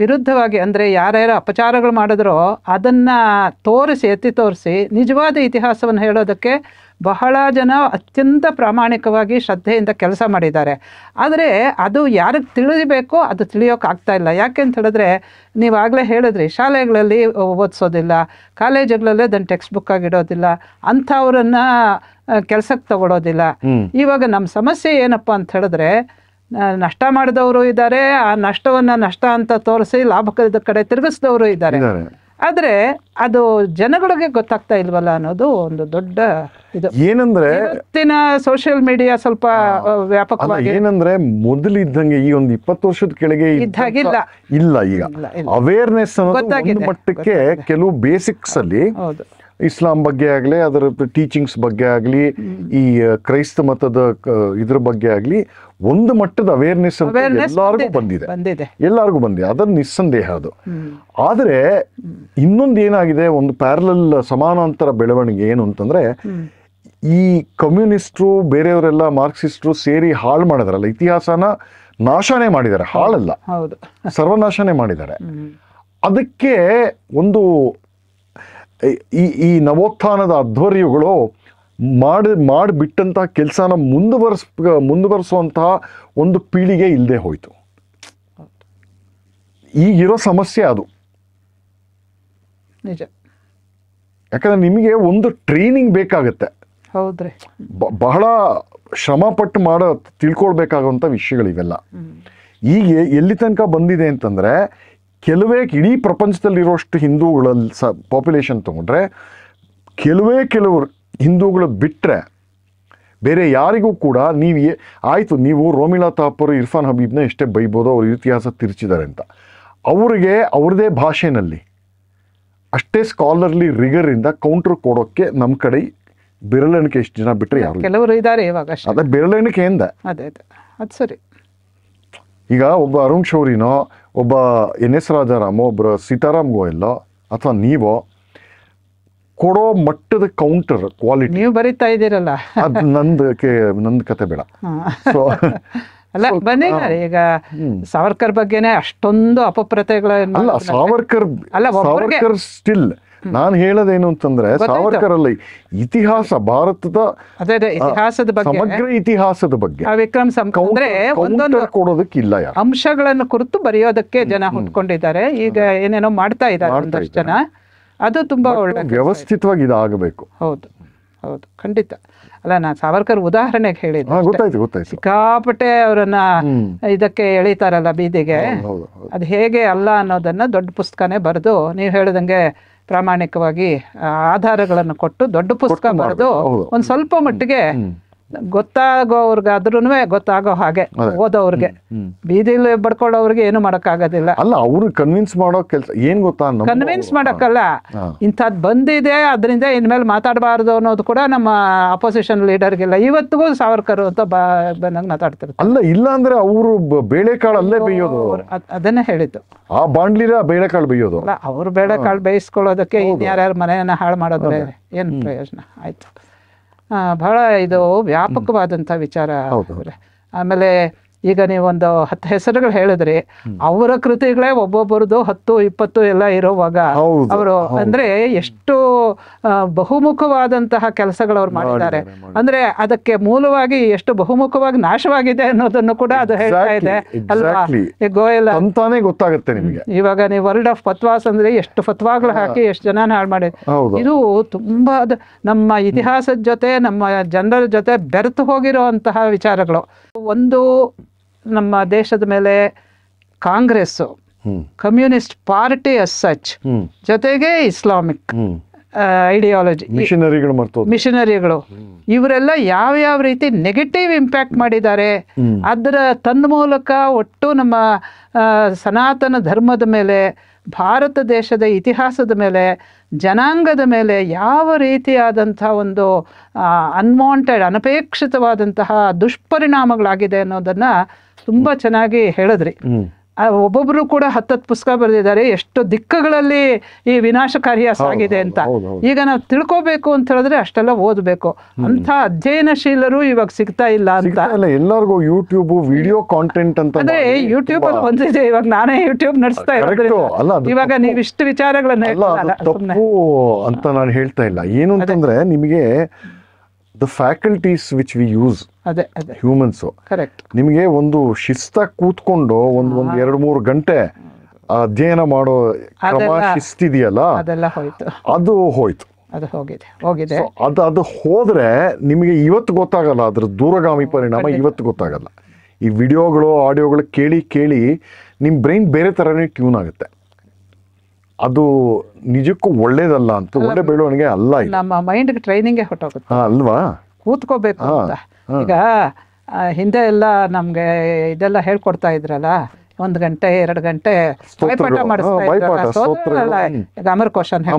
ವಿರುದ್ಧವಾಗಿ ಅಂದರೆ ಯಾರ್ಯಾರು ಅಪಚಾರಗಳು ಮಾಡಿದ್ರೋ ಅದನ್ನು ತೋರಿಸಿ ಎತ್ತಿ ತೋರಿಸಿ ನಿಜವಾದ ಇತಿಹಾಸವನ್ನು ಹೇಳೋದಕ್ಕೆ ಬಹಳ ಜನ ಅತ್ಯಂತ ಪ್ರಾಮಾಣಿಕವಾಗಿ ಶ್ರದ್ಧೆಯಿಂದ ಕೆಲಸ ಮಾಡಿದ್ದಾರೆ. ಆದರೆ ಅದು ಯಾರಿಗೆ ತಿಳಿಬೇಕೋ ಅದು ತಿಳಿಯೋಕೆ ಆಗ್ತಾ ಇಲ್ಲ. ಯಾಕೆ ಅಂತ ಹೇಳಿದ್ರೆ ನೀವಾಗಲೇ ಹೇಳಿದ್ರಿ ಶಾಲೆಗಳಲ್ಲಿ ಓದಿಸೋದಿಲ್ಲ ಕಾಲೇಜುಗಳಲ್ಲಿ ಅದನ್ನು ಟೆಕ್ಸ್ಟ್ ಬುಕ್ ಆಗಿಡೋದಿಲ್ಲ ಅಂಥವ್ರನ್ನ ಕೆಲಸಕ್ಕೆ ತಗೊಳೋದಿಲ್ಲ. ಇವಾಗ ನಮ್ಮ ಸಮಸ್ಯೆ ಏನಪ್ಪ ಅಂತ ಹೇಳಿದ್ರೆ ನಷ್ಟ ಮಾಡಿದವರು ಇದ್ದಾರೆ. ಆ ನಷ್ಟವನ್ನು ನಷ್ಟ ಅಂತ ತೋರಿಸಿ ಲಾಭದ ಕಡೆ ತಿರುಗಿಸಿದವರು ಇದ್ದಾರೆ. ಆದರೆ ಅದು ಜನಗಳಿಗೆ ಗೊತ್ತಾಗ್ತಾ ಇಲ್ವಲ್ಲ ಅನ್ನೋದು ಒಂದು ದೊಡ್ಡ ಇದು. ಏನಂದ್ರೆ ಇವತ್ತಿನ ಸೋಷಿಯಲ್ ಮೀಡಿಯಾ ಸ್ವಲ್ಪ ವ್ಯಾಪಕ ಏನಂದ್ರೆ ಏನಂದ್ರೆ ಮೊದಲಿದ್ದಂಗೆ ಈ ಒಂದು ಇಪ್ಪತ್ತು ವರ್ಷದ ಕೆಳಗೆ ಇದ್ದಾಗಿಲ್ಲ. ಇಲ್ಲ ಈಗ. ಅವೇರ್ನೆಸ್ ಮಟ್ಟಕ್ಕೆ ಕೆಲವು ಬೇಸಿಕ್ಸ್ ಅಲ್ಲಿ ಇಸ್ಲಾಂ ಬಗ್ಗೆ ಆಗಲಿ ಅದರ ಟೀಚಿಂಗ್ಸ್ ಬಗ್ಗೆ ಆಗಲಿ ಈ ಕ್ರೈಸ್ತ ಮತದ ಇದ್ರ ಬಗ್ಗೆ ಆಗಲಿ ಒಂದು ಮಟ್ಟದ ಅವೇರ್ನೆಸ್ ಎಲ್ಲರಿಗೂ ಬಂದಿದೆ, ಎಲ್ಲರಿಗೂ ಬಂದಿದೆ. ಅದನ್ನ ನಿಸ್ಸಂದೇಹ ಅದು. ಆದರೆ ಇನ್ನೊಂದು ಏನಾಗಿದೆ ಒಂದು ಪ್ಯಾರಲಲ್ ಸಮಾನಾಂತರ ಬೆಳವಣಿಗೆ ಏನು ಅಂತಂದ್ರೆ ಈ ಕಮ್ಯುನಿಸ್ಟ್ರು ಬೇರೆಯವರೆಲ್ಲ ಮಾರ್ಕ್ಸಿಸ್ಟ್ರು ಸೇರಿ ಹಾಳು ಮಾಡಿದಾರಲ್ಲ ಇತಿಹಾಸನ ನಾಶನೇ ಮಾಡಿದ್ದಾರೆ ಹಾಳಲ್ಲ. ಸರ್ವನಾಶನೇ ಮಾಡಿದ್ದಾರೆ ಅದಕ್ಕೆ ಒಂದು ಈ ಈ ನವೋತ್ಥಾನದ ಅಧ್ವರ್ಯಗಳು ಮಾಡಿ ಮಾಡಿಬಿಟ್ಟಂತಹ ಕೆಲಸನ ಮುಂದುವರಿಸ ಮುಂದುವರಿಸುವಂತಹ ಒಂದು ಪೀಳಿಗೆ ಇಲ್ಲದೆ ಹೋಯಿತು. ಈಗಿರೋ ಸಮಸ್ಯೆ ಅದು. ನಿಜ. ಯಾಕಂದ್ರೆ ನಿಮಗೆ ಒಂದು ಟ್ರೈನಿಂಗ್ ಬೇಕಾಗತ್ತೆ. ಹೌದ್ರಿ. ಬಹಳ ಶ್ರಮಪಟ್ಟು ಮಾಡೋ ತಿಳ್ಕೊಳ್ಬೇಕಾಗುವಂಥ ವಿಷಯಗಳಿವೆಲ್ಲ. ಈಗ ಎಲ್ಲಿ ತನಕ ಬಂದಿದೆ ಅಂತಂದರೆ ಕೆಲವೇ ಇಡೀ ಪ್ರಪಂಚದಲ್ಲಿರೋಷ್ಟು ಹಿಂದೂಗಳಲ್ಲಿ ಸ ಪಾಪ್ಯುಲೇಷನ್ ತೊಗೊಂಡ್ರೆ ಕೆಲವೇ ಕೆಲವು ಹಿಂದೂಗಳು ಬಿಟ್ಟರೆ ಬೇರೆ ಯಾರಿಗೂ ಕೂಡ ನೀವು ಆಯಿತು ನೀವು ರೋಮಿಲಾ ತಾಪರು ಇರ್ಫಾನ್ ಹಬೀಬ್ನ ಎಷ್ಟೇ ಬೈಬೋದು ಅವ್ರ ಇತಿಹಾಸ ತಿರ್ಚಿದ್ದಾರೆ ಅಂತ. ಅವರಿಗೆ ಅವ್ರದೇ ಭಾಷೆನಲ್ಲಿ ಅಷ್ಟೇ ಸ್ಕಾಲರ್ಲಿ ರಿಗರಿಂದ ಕೌಂಟ್ರ್ ಕೊಡೋಕ್ಕೆ ನಮ್ಮ ಕಡೆ ಬೆರಳೆಣಿಕೆ ಎಷ್ಟು ಜನ ಬಿಟ್ಟರೆ ಯಾರು ಕೆಲವರು ಇದ್ದಾರೆ ಇವಾಗ ಅದೇ ಬೆರಳೆಣಿಕೆಯಿಂದ ಅದೇ ಅದೇ. ಅದು ಸರಿ. ಈಗ ಒಬ್ಬ ಅರುಣ್ ಶೌರಿನೋ ಒಬ್ಬ ಎನ್ ಎಸ್ ರಾಜಾರಾಮೋ ಒಬ್ಬರ ಸೀತಾರಾಮ್ ಗೋಯಲ್ಲೋ ಅಥವಾ ನೀವೋ ಕೊಡೋ ಮಟ್ಟದ ಕೌಂಟರ್ ಕ್ವಾಲಿಟಿ ನೀವು ಬರೀತಾ ಇದ್ದೀರಲ್ಲ. ಅದು ನಂದು ಕೆ- ನಂದು ಕತೆ ಬೇಡ. ಸೊ ಅಲ್ಲ ಬಂದಿದ್ದಾರೆ ಈಗ ಸಾವರ್ಕರ್ ಬಗ್ಗೆನೇ ಅಷ್ಟೊಂದು ಅಪಪ್ರತೆಗಳನ್ನ ಅಲ್ಲ ಸಾವರ್ಕರ್ ಅಲ್ಲ, ಸಾವರ್ಕರ್ ಸ್ಟಿಲ್ ನಾನು ಹೇಳೋದೇನು ಅಂತಂದ್ರೆ. ಸಾವರ್ಕರ್ ಅಲ್ಲಿ ಇತಿಹಾಸ ಭಾರತದ ಅದೇ ಅದೇ ಇತಿಹಾಸದ ಬಗ್ಗೆ. ಸಮಗ್ರ ಇತಿಹಾಸದ ಬಗ್ಗೆ. ಆ ವಿಕ್ರಮ್ ಸಂ ಅಂದ್ರೆ ಒಂದೊಂದು ಕೊಡೋದಕ್ಕಿಲ್ಲ ಅಂಶಗಳನ್ನು ಕುರಿತು ಬರೆಯೋದಕ್ಕೆ ಜನ ಹುಟ್ಕೊಂಡಿದ್ದಾರೆ ಈಗ ಏನೇನೋ ಮಾಡ್ತಾ ಇದ್ದಾರೆ ಒಂದಷ್ಟು ಜನ. ಅದು ತುಂಬಾ ಒಳ್ಳೆ. ವ್ಯವಸ್ಥಿತವಾಗಿ ಇದಾಗಬೇಕು ಹೌದು ಹೌದು ಖಂಡಿತ. ಅಲ್ಲ ನಾನು ಸಾವರ್ಕರ್ ಉದಾಹರಣೆಗೆ ಹೇಳಿದ್ದೆ ಸಿಕ್ಕಾಪಟ್ಟೆ ಅವರನ್ನ ಇದಕ್ಕೆ ಎಳಿತಾರಲ್ಲ ಬೀದಿಗೆ. ಅದು ಹೇಗೆ ಅಲ್ಲ ಅನ್ನೋದನ್ನ ದೊಡ್ಡ ಪುಸ್ತಕನೇ ಬರೆದು ನೀವು ಹೇಳಿದಂಗೆ ಪ್ರಾಮಾಣಿಕವಾಗಿ ಆಧಾರಗಳನ್ನು ಕೊಟ್ಟು ದೊಡ್ಡ ಪುಸ್ತಕ ಬರೆದು ಒಂದು ಸ್ವಲ್ಪ ಮಟ್ಟಿಗೆ ಗೊತ್ತಾಗೋರ್ಗಾದ್ರೂ ಗೊತ್ತಾಗೋ ಹಾಗೆ. ಓದೋರ್ಗೆ. ಬೀದಿಲಿ ಬಡ್ಕೊಳ್ಳೋರ್ಗೆ ಏನು ಮಾಡೋಕ್ಕಾಗೋದಿಲ್ಲ. ಅಲ್ಲ ಅವ್ರು ಕನ್ವಿನ್ಸ್ ಮಾಡೋ ಕೆಲಸ ಏನ್ ಗೊತ್ತಾ ಕನ್ವಿನ್ಸ್ ಮಾಡೋಕ್ಕಲ್ಲ. ಇಂಥದ್ ಇಂಥದ್ದು ಬಂದಿದೆ ಅದರಿಂದ ಇನ್ಮೇಲೆ ಮಾತಾಡಬಾರ್ದು ಅನ್ನೋದು ಕೂಡ ನಮ್ಮ ಅಪೋಸಿಷನ್ ಲೀಡರ್ಗೆಲ್ಲ ಇವತ್ತಿಗೂ ಸಾವರ್ಕರ್ ಅಂತ ಬಂದಂಗೆ ಮಾತಾಡ್ತಿರ್ತಾರೆ. ಅಲ್ಲ ಇಲ್ಲ ಅಂದ್ರೆ ಅವರು ಬೇಳೆಕಾಳು ಅಲ್ಲೇ ಬೇಯೋದು. ಅದ್- ಅದನ್ನೇ ಹೇಳಿದ್ದು. ಆ ಬಾಂಡ್ಲಿರ ಬೇಳೆಕಾಳು ಬೇಯೋದು. ಅಲ್ಲ ಅವ್ರು ಬೇಳೆಕಾಳು ಬೇಯಿಸ್ಕೊಳ್ಳೋದಕ್ಕೆ ಇನ್ಯಾರ್ಯಾರ ಮನೆಯನ್ನ ಹಾಳು ಮಾಡೋದ್ರೆ ಏನ್ ಪ್ರಯೋಜನ? ಆಯ್ತು. ಬಹಳ ಇದು ವ್ಯಾಪಕವಾದಂಥ ವಿಚಾರ ಆಮೇಲೆ ಈಗ ಒಂದು ಹತ್ತು ಹೆಸರುಗಳು ಹೇಳಿದ್ರಿ ಅವರ ಕೃತಿಗಳೇ ಒಬ್ಬೊಬ್ಬರದು ಹತ್ತು ಇಪ್ಪತ್ತು ಎಲ್ಲ ಇರುವಾಗ ಅವರು ಅಂದ್ರೆ ಎಷ್ಟು ಬಹುಮುಖವಾದಂತಹ ಕೆಲಸಗಳು ಅವ್ರು ಮಾಡಿದ್ದಾರೆ. ಅಂದ್ರೆ ಅದಕ್ಕೆ ಮೂಲವಾಗಿ ಎಷ್ಟು ಬಹುಮುಖವಾಗಿ ನಾಶವಾಗಿದೆ ಅನ್ನೋದನ್ನು ಕೂಡ ಅದು ಹೇಳ್ತಾ ಇದೆ ಅಲ್ವಾ. ಗೋಯಲ್ ಅಂತಾನೆ ಗೊತ್ತಾಗುತ್ತೆ ನಿಮಗೆ. ಇವಾಗ ನೀವು ವರ್ಲ್ಡ್ ಆಫ್ ಫತ್ವಾಸ್ ಅಂದ್ರೆ ಎಷ್ಟು ಫತ್ವಾಗಳು ಹಾಕಿ ಎಷ್ಟು ಜನ ಹಾಳು ಮಾಡಿ. ಇದು ತುಂಬಾ ನಮ್ಮ ಇತಿಹಾಸದ ಜೊತೆ ನಮ್ಮ ಜನರ ಜೊತೆ ಬೆರೆತು ಹೋಗಿರೋ ಅಂತಹ ವಿಚಾರಗಳು. ಒಂದು ನಮ್ಮ ದೇಶದ ಮೇಲೆ Congress communist party as such ಜೊತೆಗೆ ಇಸ್ಲಾಮಿಕ್ ಐಡಿಯಾಲಜಿ ಮಿಷನರಿಗಳು ಮಿಷನರಿಗಳು. ಇವರೆಲ್ಲ ಯಾವ್ಯಾವ ರೀತಿ ನೆಗೆಟಿವ್ ಇಂಪ್ಯಾಕ್ಟ್ ಮಾಡಿದ್ದಾರೆ ಅದರ ಅದರ ತನ್ಮೂಲಕ ಒಟ್ಟು ನಮ್ಮ ಸನಾತನ ಧರ್ಮದ ಮೇಲೆ ಭಾರತ ದೇಶದ ಇತಿಹಾಸದ ಮೇಲೆ ಜನಾಂಗದ ಮೇಲೆ ಯಾವ ರೀತಿಯಾದಂಥ ಒಂದು ಅನ್ವಾಂಟೆಡ್ ಅನಪೇಕ್ಷಿತವಾದಂತಹ ದುಷ್ಪರಿಣಾಮಗಳಾಗಿದೆ ಅನ್ನೋದನ್ನು ತುಂಬ ಚೆನ್ನಾಗಿ ಹೇಳಿದ್ರಿ. ಒಬ್ಬೊಬ್ರು ಕೂಡ ಹತ್ತತ್ತು ಪುಸ್ತಕ ಬರೆದಿದ್ದಾರೆ ಎಷ್ಟು ದಿಕ್ಕುಗಳಲ್ಲಿ ಈ ವಿನಾಶ ಕಾರ್ಯ ಸಾಗಿದೆ ಅಂತ. ಈಗ ನಾವು ತಿಳ್ಕೋಬೇಕು ಅಂತ ಹೇಳಿದ್ರೆ ಅಷ್ಟೆಲ್ಲ ಓದಬೇಕು. ಅಂತ ಅಧ್ಯಯನಶೀಲರು ಇವಾಗ ಸಿಗ್ತಾ ಇಲ್ಲ ಅಂತ. ಎಲ್ಲರಿಗೂ ಯೂಟ್ಯೂಬ್ ವಿಡಿಯೋ ಕಾಂಟೆಂಟ್ ಅಂತ ಅಂದ್ರೆ ಯೂಟ್ಯೂಬ್ ಅಲ್ಲಿ ಒಂದಿದೆ ಇವಾಗ ನಾನೇ ಯೂಟ್ಯೂಬ್ ನಡೆಸ್ತಾ. ಇರೋದ್ರಿಂದ. ಇವಾಗ. ನೀವು ಇಷ್ಟು ವಿಚಾರಗಳನ್ನ ತಪ್ಪು ಅಂತ ನಾನು ಹೇಳ್ತಾ ಇಲ್ಲ. ಏನು ಅಂತಂದ್ರೆ ನಿಮಗೆ the faculties which we use ಅದೇ ಅದೇ. ಹ್ಯೂಮನ್ಸು. ಕರೆಕ್ಟ್ ನಿಮಗೆ ಒಂದು ಶಿಸ್ತಾಗಿ ಕೂತ್ಕೊಂಡು ಒಂದು ಒಂದು ಎರಡು ಮೂರು ಗಂಟೆ ಅಧ್ಯಯನ ಮಾಡೋ ಕ್ರಮ ಶಿಸ್ತಿದೆಯಲ್ಲ? ಅದೆಲ್ಲ ಹೋಯ್ತು. ಅದು ಹೋಯ್ತು. ಅದು ಹೋಗಿದೆ ಹೋಗಿದೆ. ಅದು ಅದು ಹೋದ್ರೆ ನಿಮಗೆ ಇವತ್ತು ಗೊತ್ತಾಗಲ್ಲ ಅದ್ರ ದೂರಗಾಮಿ ಪರಿಣಾಮ ಇವತ್ತು ಗೊತ್ತಾಗಲ್ಲ. ಈ ವಿಡಿಯೋಗಳು ಆಡಿಯೋಗಳು ಕೇಳಿ ಕೇಳಿ ನಿಮ್ಮ ಬ್ರೈನ್ ಬೇರೆ ಥರನೇ ಟ್ಯೂನ್ ಆಗುತ್ತೆ. ಅದು ನಿಜಕ್ಕೂ ಒಳ್ಳೇದಲ್ಲ ಅಂತ ಒಳ್ಳೆ ಬೆಳವಣಿಗೆ ಅಲ್ಲ ನಮ್ಮ ಮೈಂಡ್ಗೆ ಟ್ರೈನಿಂಗೇ ಹೊಟ್ಟೋಗುತ್ತೆ ಅಲ್ವಾ? ಕೂತ್ಕೋಬೇಕು ಅಂತ ಈಗ ಹಿಂದೆ ಎಲ್ಲ ನಮ್ಗೆ ಇದೆಲ್ಲ ಹೇಳ್ಕೊಡ್ತಾ ಇದ್ರಲ್ಲ ಒಂದ್ ಗಂಟೆ ಎರಡು ಗಂಟೆ ಸ್ತೋತ್ರಗಳು. ಮಾಡಿಸ್ತಾ ಹಾ,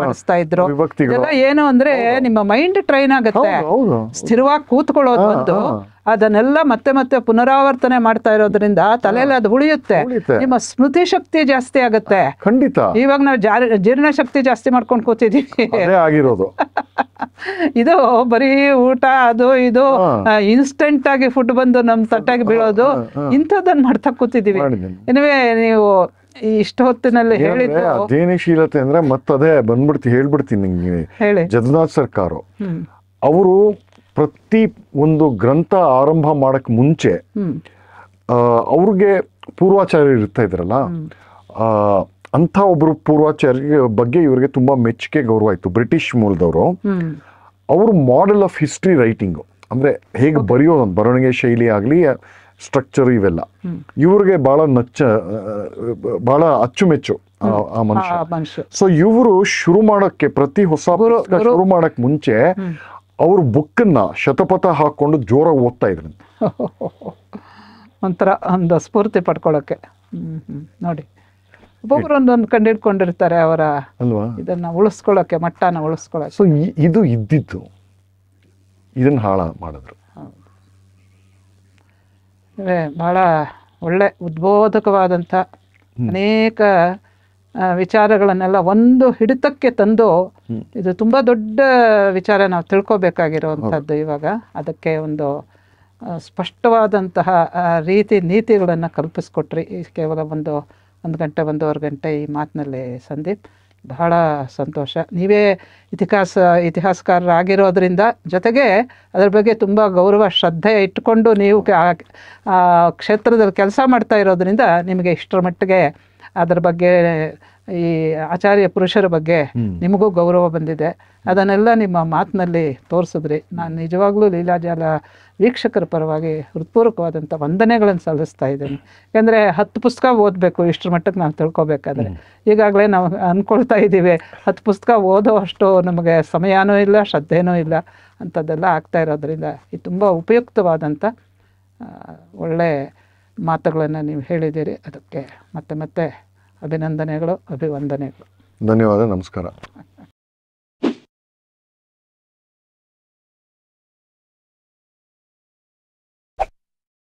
ಮಾಡಿಸ್ತಾ ಇದ್ರು. ಏನು ಅಂದ್ರೆ ನಿಮ್ಮ ಮೈಂಡ್ ಟ್ರೈನ್ ಆಗುತ್ತೆ. ಸ್ಥಿರವಾಗಿ ಕೂತ್ಕೊಳ್ಳೋದು ಒಂದು ಅದನ್ನೆಲ್ಲ ಮತ್ತೆ ಮತ್ತೆ ಪುನರಾವರ್ತನೆ ಮಾಡ್ತಾ ಇರೋದ್ರಿಂದ ತಲೆಯಲ್ಲಿ ಅದು ಉಳಿಯುತ್ತೆ. ನಿಮ್ಮ ಸ್ಮೃತಿ ಶಕ್ತಿ ಜಾಸ್ತಿ ಆಗುತ್ತೆ. ಖಂಡಿತ. ಇವಾಗ ನಾವು ಜಾರಿ ಜೀರ್ಣ ಶಕ್ತಿ ಜಾಸ್ತಿ ಮಾಡ್ಕೊಂಡು ಕೂತಿದೀವಿ. ಆಗಿರೋದು. ಇದು ಬರೀ ಊಟ ಅದು ಇದು. ಇನ್ಸ್ಟೆಂಟ್ ಆಗಿ ಫುಡ್ ಬಂದು ನಮ್ ತಟ್ಟಾಗಿ ಬೀಳೋದು. ಇಂಥದ್ದನ್ನ ಮಾಡ್ತಾ ಕೂತಿದೀವಿ. ಮಾಡಿದ್ದೀನಿ. ನೀವು ಇಷ್ಟ ಹೊತ್ತಿನಲ್ಲಿ ಹೇಳಿದ್ರೆ ಅಧ್ಯಯನಶೀಲತೆ ಅಂದ್ರೆ ಮತ್ತದೇ ಬಂದ್ಬಿಡ್ತಿ ಹೇಳ್ಬಿಡ್ತೀನಿ ಹೇಳಿ. ಜಗನ್ನಾಥ್ ಸರ್ಕಾರ ಅವರು ಪ್ರತಿ ಒಂದು ಗ್ರಂಥ ಆರಂಭ ಮಾಡಕ್ ಮುಂಚೆ ಅವ್ರಿಗೆ ಪೂರ್ವಾಚಾರ್ಯರು ಇರ್ತಾ ಇದ್ರಲ್ಲ ಅಂತ ಅಂಥ ಒಬ್ರು ಪೂರ್ವಾಚಾರ್ಯ ಬಗ್ಗೆ ಇವರಿಗೆ ತುಂಬಾ ಮೆಚ್ಚುಗೆ ಗೌರವ ಆಯ್ತು ಬ್ರಿಟಿಷ್ ಮೂಲದವರು. ಅವರು ಮಾಡೆಲ್ ಆಫ್ ಹಿಸ್ಟ್ರಿ ರೈಟಿಂಗು ಅಂದ್ರೆ ಹೇಗೆ ಬರೆಯೋದು ಬರವಣಿಗೆ ಶೈಲಿ ಆಗಲಿ ಸ್ಟ್ರಕ್ಚರ್ ಇವೆಲ್ಲ. ಇವ್ರಿಗೆ ಬಹಳ ನಚ್ಚ ಬಹಳ ಅಚ್ಚುಮೆಚ್ಚು ಆ- ಮನುಷ್ಯ. ಸೊ ಇವರು ಶುರು ಮಾಡೋಕ್ಕೆ ಪ್ರತಿ ಹೊಸ ಶುರು ಮಾಡಕ್ ಮುಂಚೆ ಅವ್ರ ಬುಕ್ಕನ್ನು ಶತಪಥ ಹಾಕ್ಕೊಂಡು ಜೋರಾಗಿ ಓದ್ತಾ ಇದ್ರು. ಒಂಥರ ಒಂದು ಸ್ಫೂರ್ತಿ ಪಡ್ಕೊಳ್ಳೋಕ್ಕೆ ನೋಡಿ. ಒಬ್ಬೊಬ್ಬರು ಒಂದೊಂದು ಕಂಡಿಡ್ಕೊಂಡಿರ್ತಾರೆ ಅವರ ಅಲ್ವಾ? ಇದನ್ನು ಉಳಿಸ್ಕೊಳ್ಳೋಕ್ಕೆ ಮಟ್ಟನ ಉಳಿಸ್ಕೊಳ್ಳೋಕೆ ಸೊ ಇದು ಇದ್ದಿದ್ದು. ಇದನ್ನು ಹಾಳ ಮಾಡಿದ್ರು. ಭಾಳ ಬಹಳ ಒಳ್ಳೆ ಉದ್ಬೋಧಕವಾದಂಥ ಅನೇಕ ವಿಚಾರಗಳನ್ನೆಲ್ಲ ಒಂದು ಹಿಡಿತಕ್ಕೆ ತಂದು ಇದು ತುಂಬ ದೊಡ್ಡ ವಿಚಾರ ನಾವು ತಿಳ್ಕೊಬೇಕಾಗಿರುವಂಥದ್ದು ಇವಾಗ. ಅದಕ್ಕೆ ಒಂದು ಸ್ಪಷ್ಟವಾದಂತಹ ರೀತಿ ನೀತಿಗಳನ್ನು ಕಲ್ಪಿಸ್ಕೊಟ್ರಿ. ಕೇವಲ ಒಂದು ಒಂದು ಗಂಟೆ ಒಂದೂವರೆ ಗಂಟೆ ಈ ಮಾತಿನಲ್ಲಿ ಸಂದೀಪ್. ಬಹಳ ಸಂತೋಷ. ನೀವೇ ಇತಿಹಾಸ ಇತಿಹಾಸಕಾರರಾಗಿರೋದ್ರಿಂದ ಜೊತೆಗೆ ಅದರ ಬಗ್ಗೆ ತುಂಬ ಗೌರವ ಶ್ರದ್ಧೆ ಇಟ್ಟುಕೊಂಡು ನೀವು ಆ ಕ್ಷೇತ್ರದಲ್ಲಿ ಕೆಲಸ ಮಾಡ್ತಾ ಇರೋದ್ರಿಂದ ನಿಮಗೆ ಇಷ್ಟರ ಮಟ್ಟಿಗೆ ಅದರ ಬಗ್ಗೆ ಈ ಆಚಾರ್ಯ ಪುರುಷರ ಬಗ್ಗೆ ನಿಮಗೂ ಗೌರವ ಬಂದಿದೆ. ಅದನ್ನೆಲ್ಲ ನಿಮ್ಮ ಮಾತಿನಲ್ಲಿ ತೋರಿಸಿದ್ರಿ. ನಾನು ನಿಜವಾಗ್ಲೂ ಲೀಲಾಜಾಲ ವೀಕ್ಷಕರ ಪರವಾಗಿ ಹೃತ್ಪೂರ್ವಕವಾದಂಥ ವಂದನೆಗಳನ್ನು ಸಲ್ಲಿಸ್ತಾ ಇದ್ದೀನಿ. ಯಾಕಂದರೆ ಹತ್ತು ಪುಸ್ತಕ ಓದಬೇಕು ಇಷ್ಟರ ಮಟ್ಟಕ್ಕೆ ನಾವು ತಿಳ್ಕೊಬೇಕಾದ್ರೆ. ಈಗಾಗಲೇ ನಾವು ಅಂದ್ಕೊಳ್ತಾ ಇದ್ದೀವಿ ಹತ್ತು ಪುಸ್ತಕ ಓದೋ ಅಷ್ಟು ನಮಗೆ ಸಮಯನೂ ಇಲ್ಲ ಶ್ರದ್ಧೆನೂ ಇಲ್ಲ ಅಂಥದ್ದೆಲ್ಲ ಆಗ್ತಾ ಇರೋದ್ರಿಂದ ಇದು ತುಂಬ ಉಪಯುಕ್ತವಾದಂಥ ಒಳ್ಳೆ ಮಾತುಗಳನ್ನು ನೀವು ಹೇಳಿದ್ದೀರಿ. ಅದಕ್ಕೆ ಮತ್ತೆ ಮತ್ತೆ ಅಭಿನಂದನೆಗಳು ಅಭಿವಂದನೆಗಳು. ಧನ್ಯವಾದ ನಮಸ್ಕಾರ.